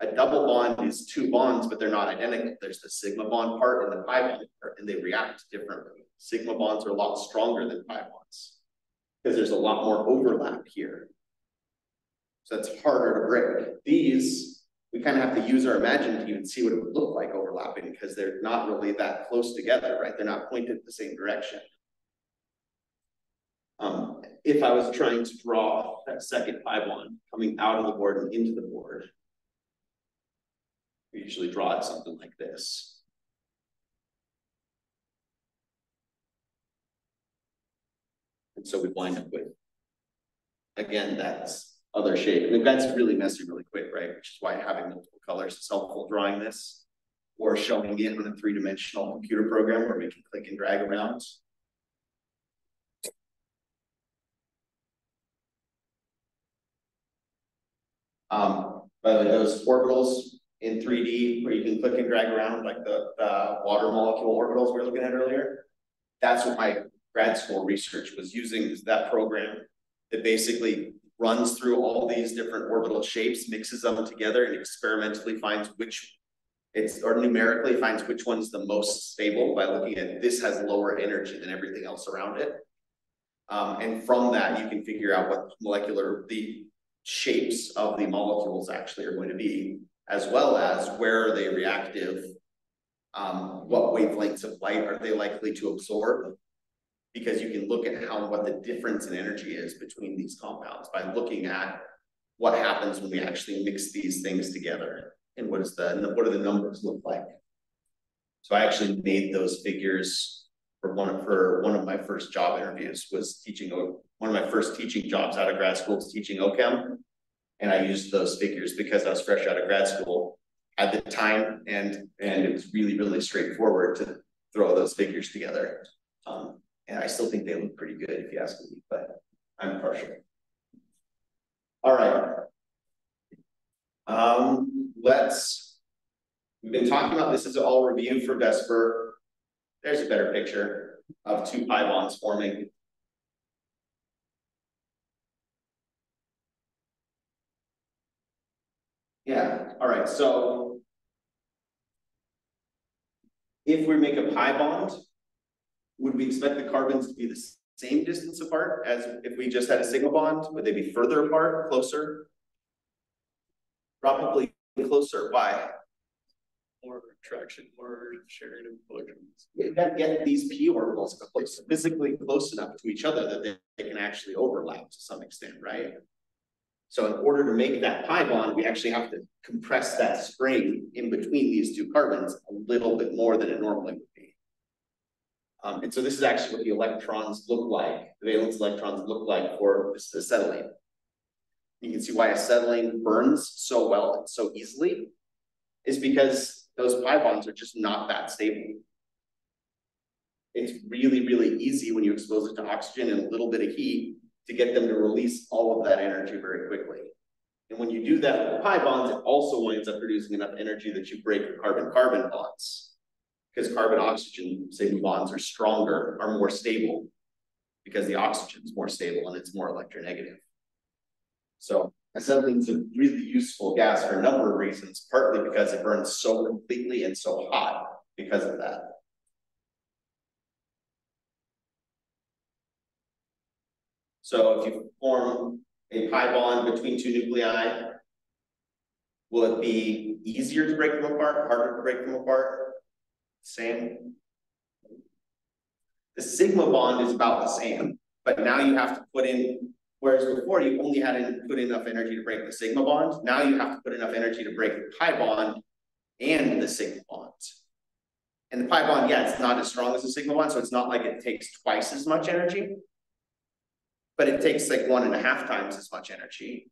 A double bond is two bonds, but they're not identical. There's the sigma bond part and the pi bond part, and they react differently. Sigma bonds are a lot stronger than pi bonds because there's a lot more overlap here. So it's harder to break. These, we kind of have to use our imaginative and see what it would look like overlapping because they're not really that close together, right? They're not pointed the same direction. If I was trying to draw that second pi bond coming out of the board and into the board, we usually draw it something like this. And so we wind up with, again, that's other shape. And that's really messy really quick, right? Which is why having multiple colors is helpful drawing this or showing it on a three-dimensional computer program where we can click and drag around. Um, but those orbitals in 3D where you can click and drag around like the, the water molecule orbitals we were looking at earlier. That's what my grad school research was using is that program that basically runs through all these different orbital shapes, mixes them together and experimentally finds which it's or numerically finds which one's the most stable by looking at this has lower energy than everything else around it. Um, and from that, you can figure out what molecular the shapes of the molecules actually are going to be, as well as where are they reactive, um, what wavelengths of light are they likely to absorb, because you can look at how what the difference in energy is between these compounds by looking at what happens when we actually mix these things together and what is the what do the numbers look like? So I actually made those figures for one of, for one of my first job interviews was teaching, one of my first teaching jobs out of grad school was teaching OChem. And I used those figures because I was fresh out of grad school at the time and, and it was really, really straightforward to throw those figures together. Um, and I still think they look pretty good if you ask me, but I'm partial. All right. Um, let's, we've been talking about this is all review for VSEPR. There's a better picture of two pi bonds forming. Yeah, all right, so if we make a pi bond, would we expect the carbons to be the same distance apart as if we just had a sigma bond? Would they be further apart, closer? Probably closer, why? More attraction, more sharing of gotta get these p orbitals close, physically close enough to each other that they, they can actually overlap to some extent, right? So in order to make that pi bond, we actually have to compress that string in between these two carbons a little bit more than it normally would be. Um, and so this is actually what the electrons look like, the valence electrons look like for this acetylene. You can see why acetylene burns so well and so easily is because those pi bonds are just not that stable. It's really, really easy when you expose it to oxygen and a little bit of heat to get them to release all of that energy very quickly. And when you do that with pi bonds, it also winds up producing enough energy that you break carbon-carbon bonds. Because carbon-oxygen sigma bonds are stronger, are more stable, because the oxygen is more stable and it's more electronegative. So acetylene's a really useful gas for a number of reasons, partly because it burns so completely and so hot because of that. So if you form a pi bond between two nuclei, will it be easier to break them apart, harder to break them apart? Same. The sigma bond is about the same, but now you have to put in, whereas before you only had to put enough energy to break the sigma bond, now you have to put enough energy to break the pi bond and the sigma bond. And the pi bond, yeah, it's not as strong as the sigma bond, so it's not like it takes twice as much energy. But it takes like one and a half times as much energy.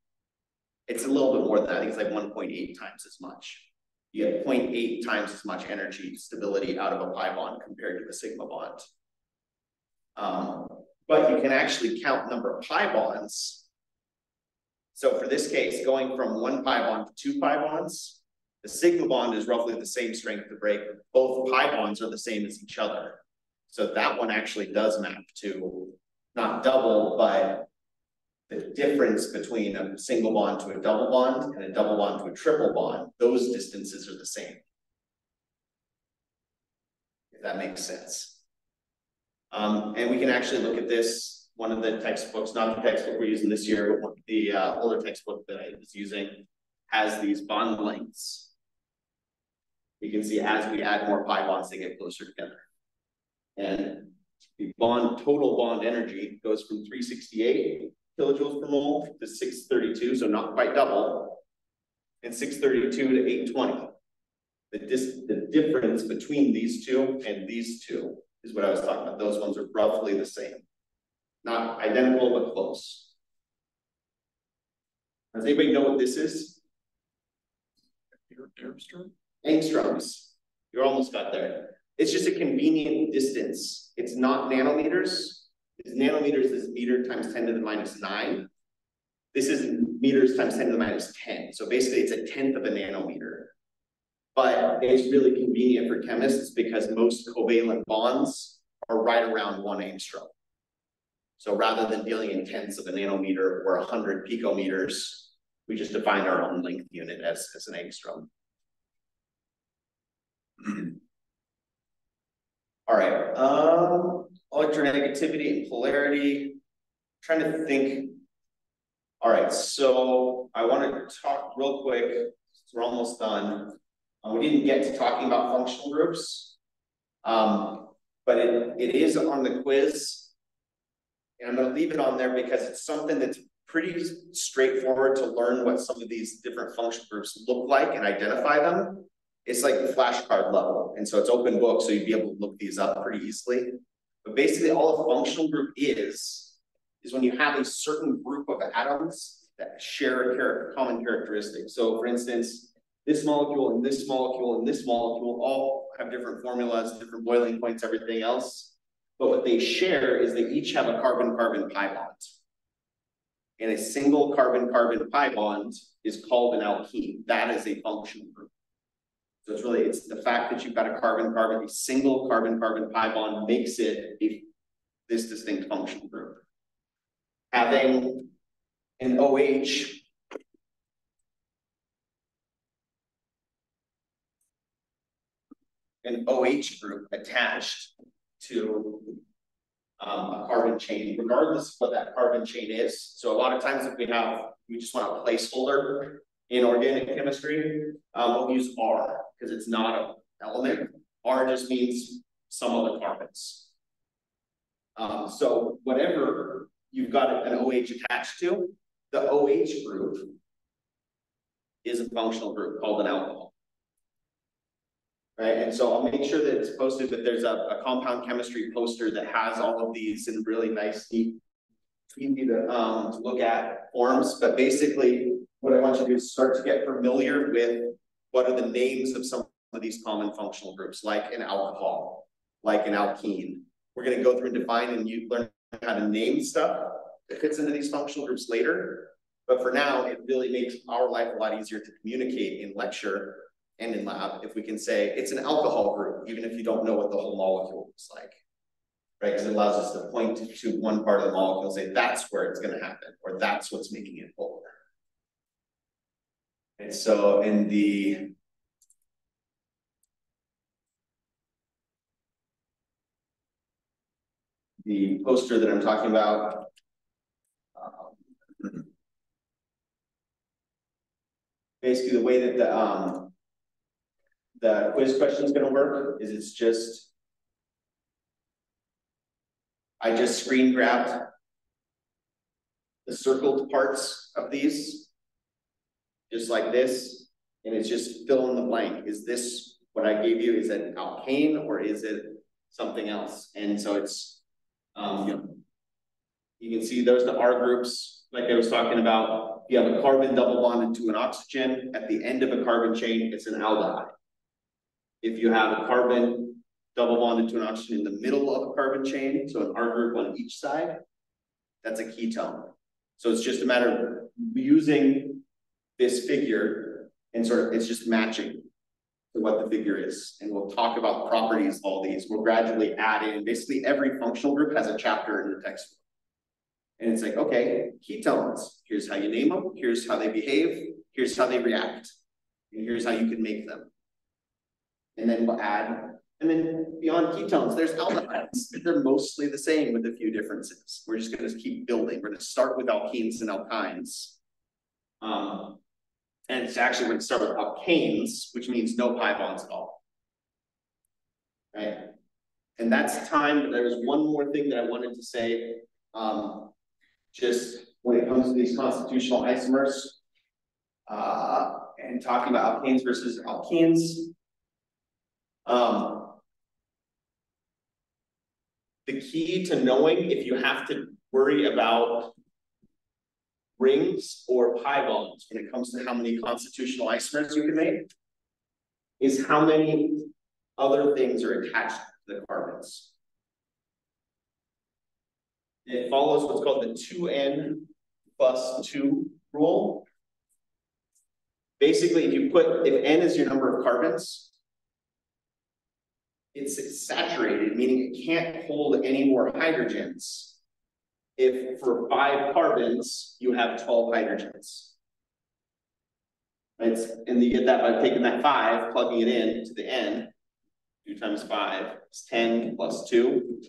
It's a little bit more than that, I think it's like one point eight times as much. You get 0.8 times as much energy stability out of a pi bond compared to a sigma bond. Um, but you can actually count number of pi bonds. So for this case, going from one pi bond to two pi bonds, the sigma bond is roughly the same strength to break. Both pi bonds are the same as each other. So that one actually does map to not double, but the difference between a single bond to a double bond and a double bond to a triple bond, those distances are the same. If that makes sense. Um, and we can actually look at this, one of the textbooks, not the textbook we're using this year, but the uh, older textbook that I was using has these bond lengths. You can see as we add more pi bonds, they get closer together. And the bond, total bond energy goes from three sixty-eight kilojoules per mole to six thirty-two, so not quite double. And six thirty-two to eight twenty. The dis, the difference between these two and these two is what I was talking about. Those ones are roughly the same. Not identical, but close. Does anybody know what this is? Armstrong? Angstroms. You almost got there. It's just a convenient distance. It's not nanometers. It's nanometers is meter times 10 to the minus nine. This is meters times 10 to the minus 10. So basically it's a tenth of a nanometer. But it's really convenient for chemists because most covalent bonds are right around one angstrom. So rather than dealing in tenths of a nanometer or 100 picometers, we just define our own length unit as, as an angstrom. *clears throat* All right, um, electronegativity and polarity. Trying to think. All right, so I want to talk real quick. We're almost done. Uh, we didn't get to talking about functional groups, um, but it, it is on the quiz. And I'm going to leave it on there because it's something that's pretty straightforward to learn what some of these different functional groups look like and identify them. It's like flashcard level, and so it's open book, so you'd be able to look these up pretty easily. But basically, all a functional group is, is when you have a certain group of atoms that share a common characteristic. So for instance, this molecule and this molecule and this molecule all have different formulas, different boiling points, everything else. But what they share is they each have a carbon-carbon pi bond. And a single carbon-carbon pi bond is called an alkene. That is a functional group. So it's really, it's the fact that you've got a carbon-carbon, a single carbon-carbon pi bond makes it a, this distinct functional group. Having an OH an OH group attached to um, a carbon chain, regardless of what that carbon chain is. So a lot of times if we have, we just want a placeholder in organic chemistry, um, we'll use R because it's not an element. R just means some of the carbons. Um, so whatever you've got an OH attached to, the OH group is a functional group called an alcohol. Right, and so I'll make sure that it's posted, but there's a, a compound chemistry poster that has all of these in really nice, neat, easy to, um, to look at forms, but basically what I want you to do is start to get familiar with what are the names of some of these common functional groups, like an alcohol, like an alkene. We're gonna go through and define and you learn how to name stuff that fits into these functional groups later. But for now, it really makes our life a lot easier to communicate in lecture and in lab if we can say it's an alcohol group, even if you don't know what the whole molecule looks like. Right, because it allows us to point to one part of the molecule and say that's where it's going to happen, or that's what's making it polar. And so in the the poster that I'm talking about, um, *clears throat* basically the way that the um, the quiz question is going to work is it's just I just screen grabbed the circled parts of these just like this and it's just fill in the blank. Is this what I gave you is it an alkane or is it something else? And so it's um, you, know, you can see those the R groups like I was talking about. You have a carbon double bonded to an oxygen. At the end of a carbon chain it's an aldehyde if you have a carbon double bonded to an oxygen in the middle of a carbon chain, so an R group on each side, that's a ketone. So it's just a matter of using this figure and sort of, it's just matching to what the figure is. And we'll talk about properties of all these. We'll gradually add in, basically every functional group has a chapter in the textbook. And it's like, okay, ketones, here's how you name them, here's how they behave, here's how they react, and here's how you can make them and then we'll add, and then beyond ketones, there's aldehydes. They're mostly the same with a few differences. We're just gonna keep building. We're gonna start with alkenes and alkynes. Um, and it's actually gonna start with alkanes, which means no pi bonds at all. Right? And that's time, there was one more thing that I wanted to say. Um, just when it comes to these constitutional isomers, uh, and talking about alkanes versus alkenes, um, the key to knowing if you have to worry about rings or pi bonds when it comes to how many constitutional isomers you can make is how many other things are attached to the carbons. It follows what's called the 2n plus 2 rule. Basically, if you put, if n is your number of carbons, it's saturated, meaning it can't hold any more hydrogens. If for five carbons, you have 12 hydrogens. Right? And you get that by taking that five, plugging it in to the end. Two times five is 10 plus two.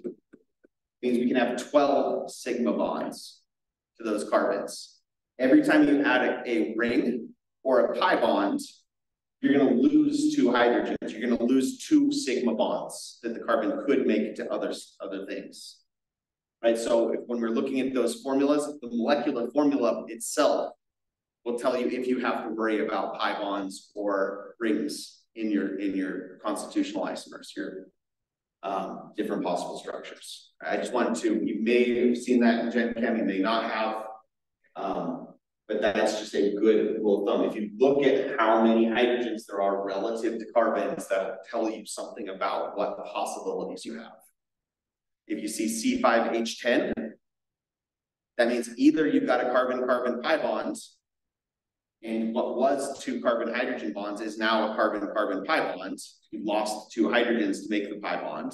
Means we can have 12 sigma bonds to those carbons. Every time you add a, a ring or a pi bond, you're going to lose two hydrogens. You're going to lose two sigma bonds that the carbon could make to others, other things. Right. So if, when we're looking at those formulas, the molecular formula itself will tell you if you have to worry about pi bonds or rings in your, in your constitutional isomers, your um, different possible structures. I just wanted to, you may have seen that in Gen Chem, you may not have. Um, but that's just a good rule of thumb. If you look at how many hydrogens there are relative to carbons, that'll tell you something about what possibilities you have. If you see C five H ten, that means either you've got a carbon-carbon pi bond, and what was two carbon hydrogen bonds is now a carbon carbon pi bond. You've lost two hydrogens to make the pi bond.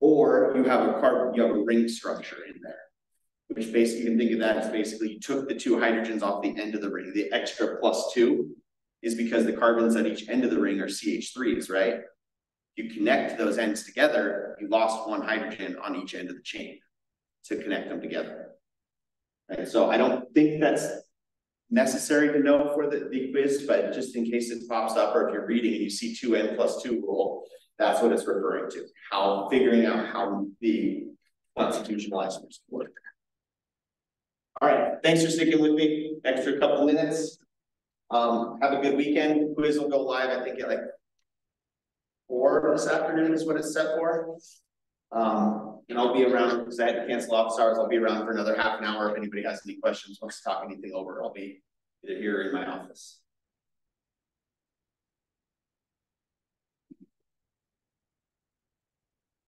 Or you have a carbon, you have a ring structure in there. Which basically you can think of that as basically you took the two hydrogens off the end of the ring. The extra plus two is because the carbons at each end of the ring are CH3s, right? You connect those ends together, you lost one hydrogen on each end of the chain to connect them together. Right, so I don't think that's necessary to know for the, the quiz, but just in case it pops up or if you're reading and you see two n plus two rule, that's what it's referring to. How figuring out how the constitutional isomers work. All right, thanks for sticking with me. Extra couple minutes. Um, have a good weekend. Quiz will go live, I think at like four this afternoon is what it's set for. Um, and I'll be around because I had to cancel office hours. I'll be around for another half an hour. If anybody has any questions, wants to talk anything over, I'll be either here or in my office.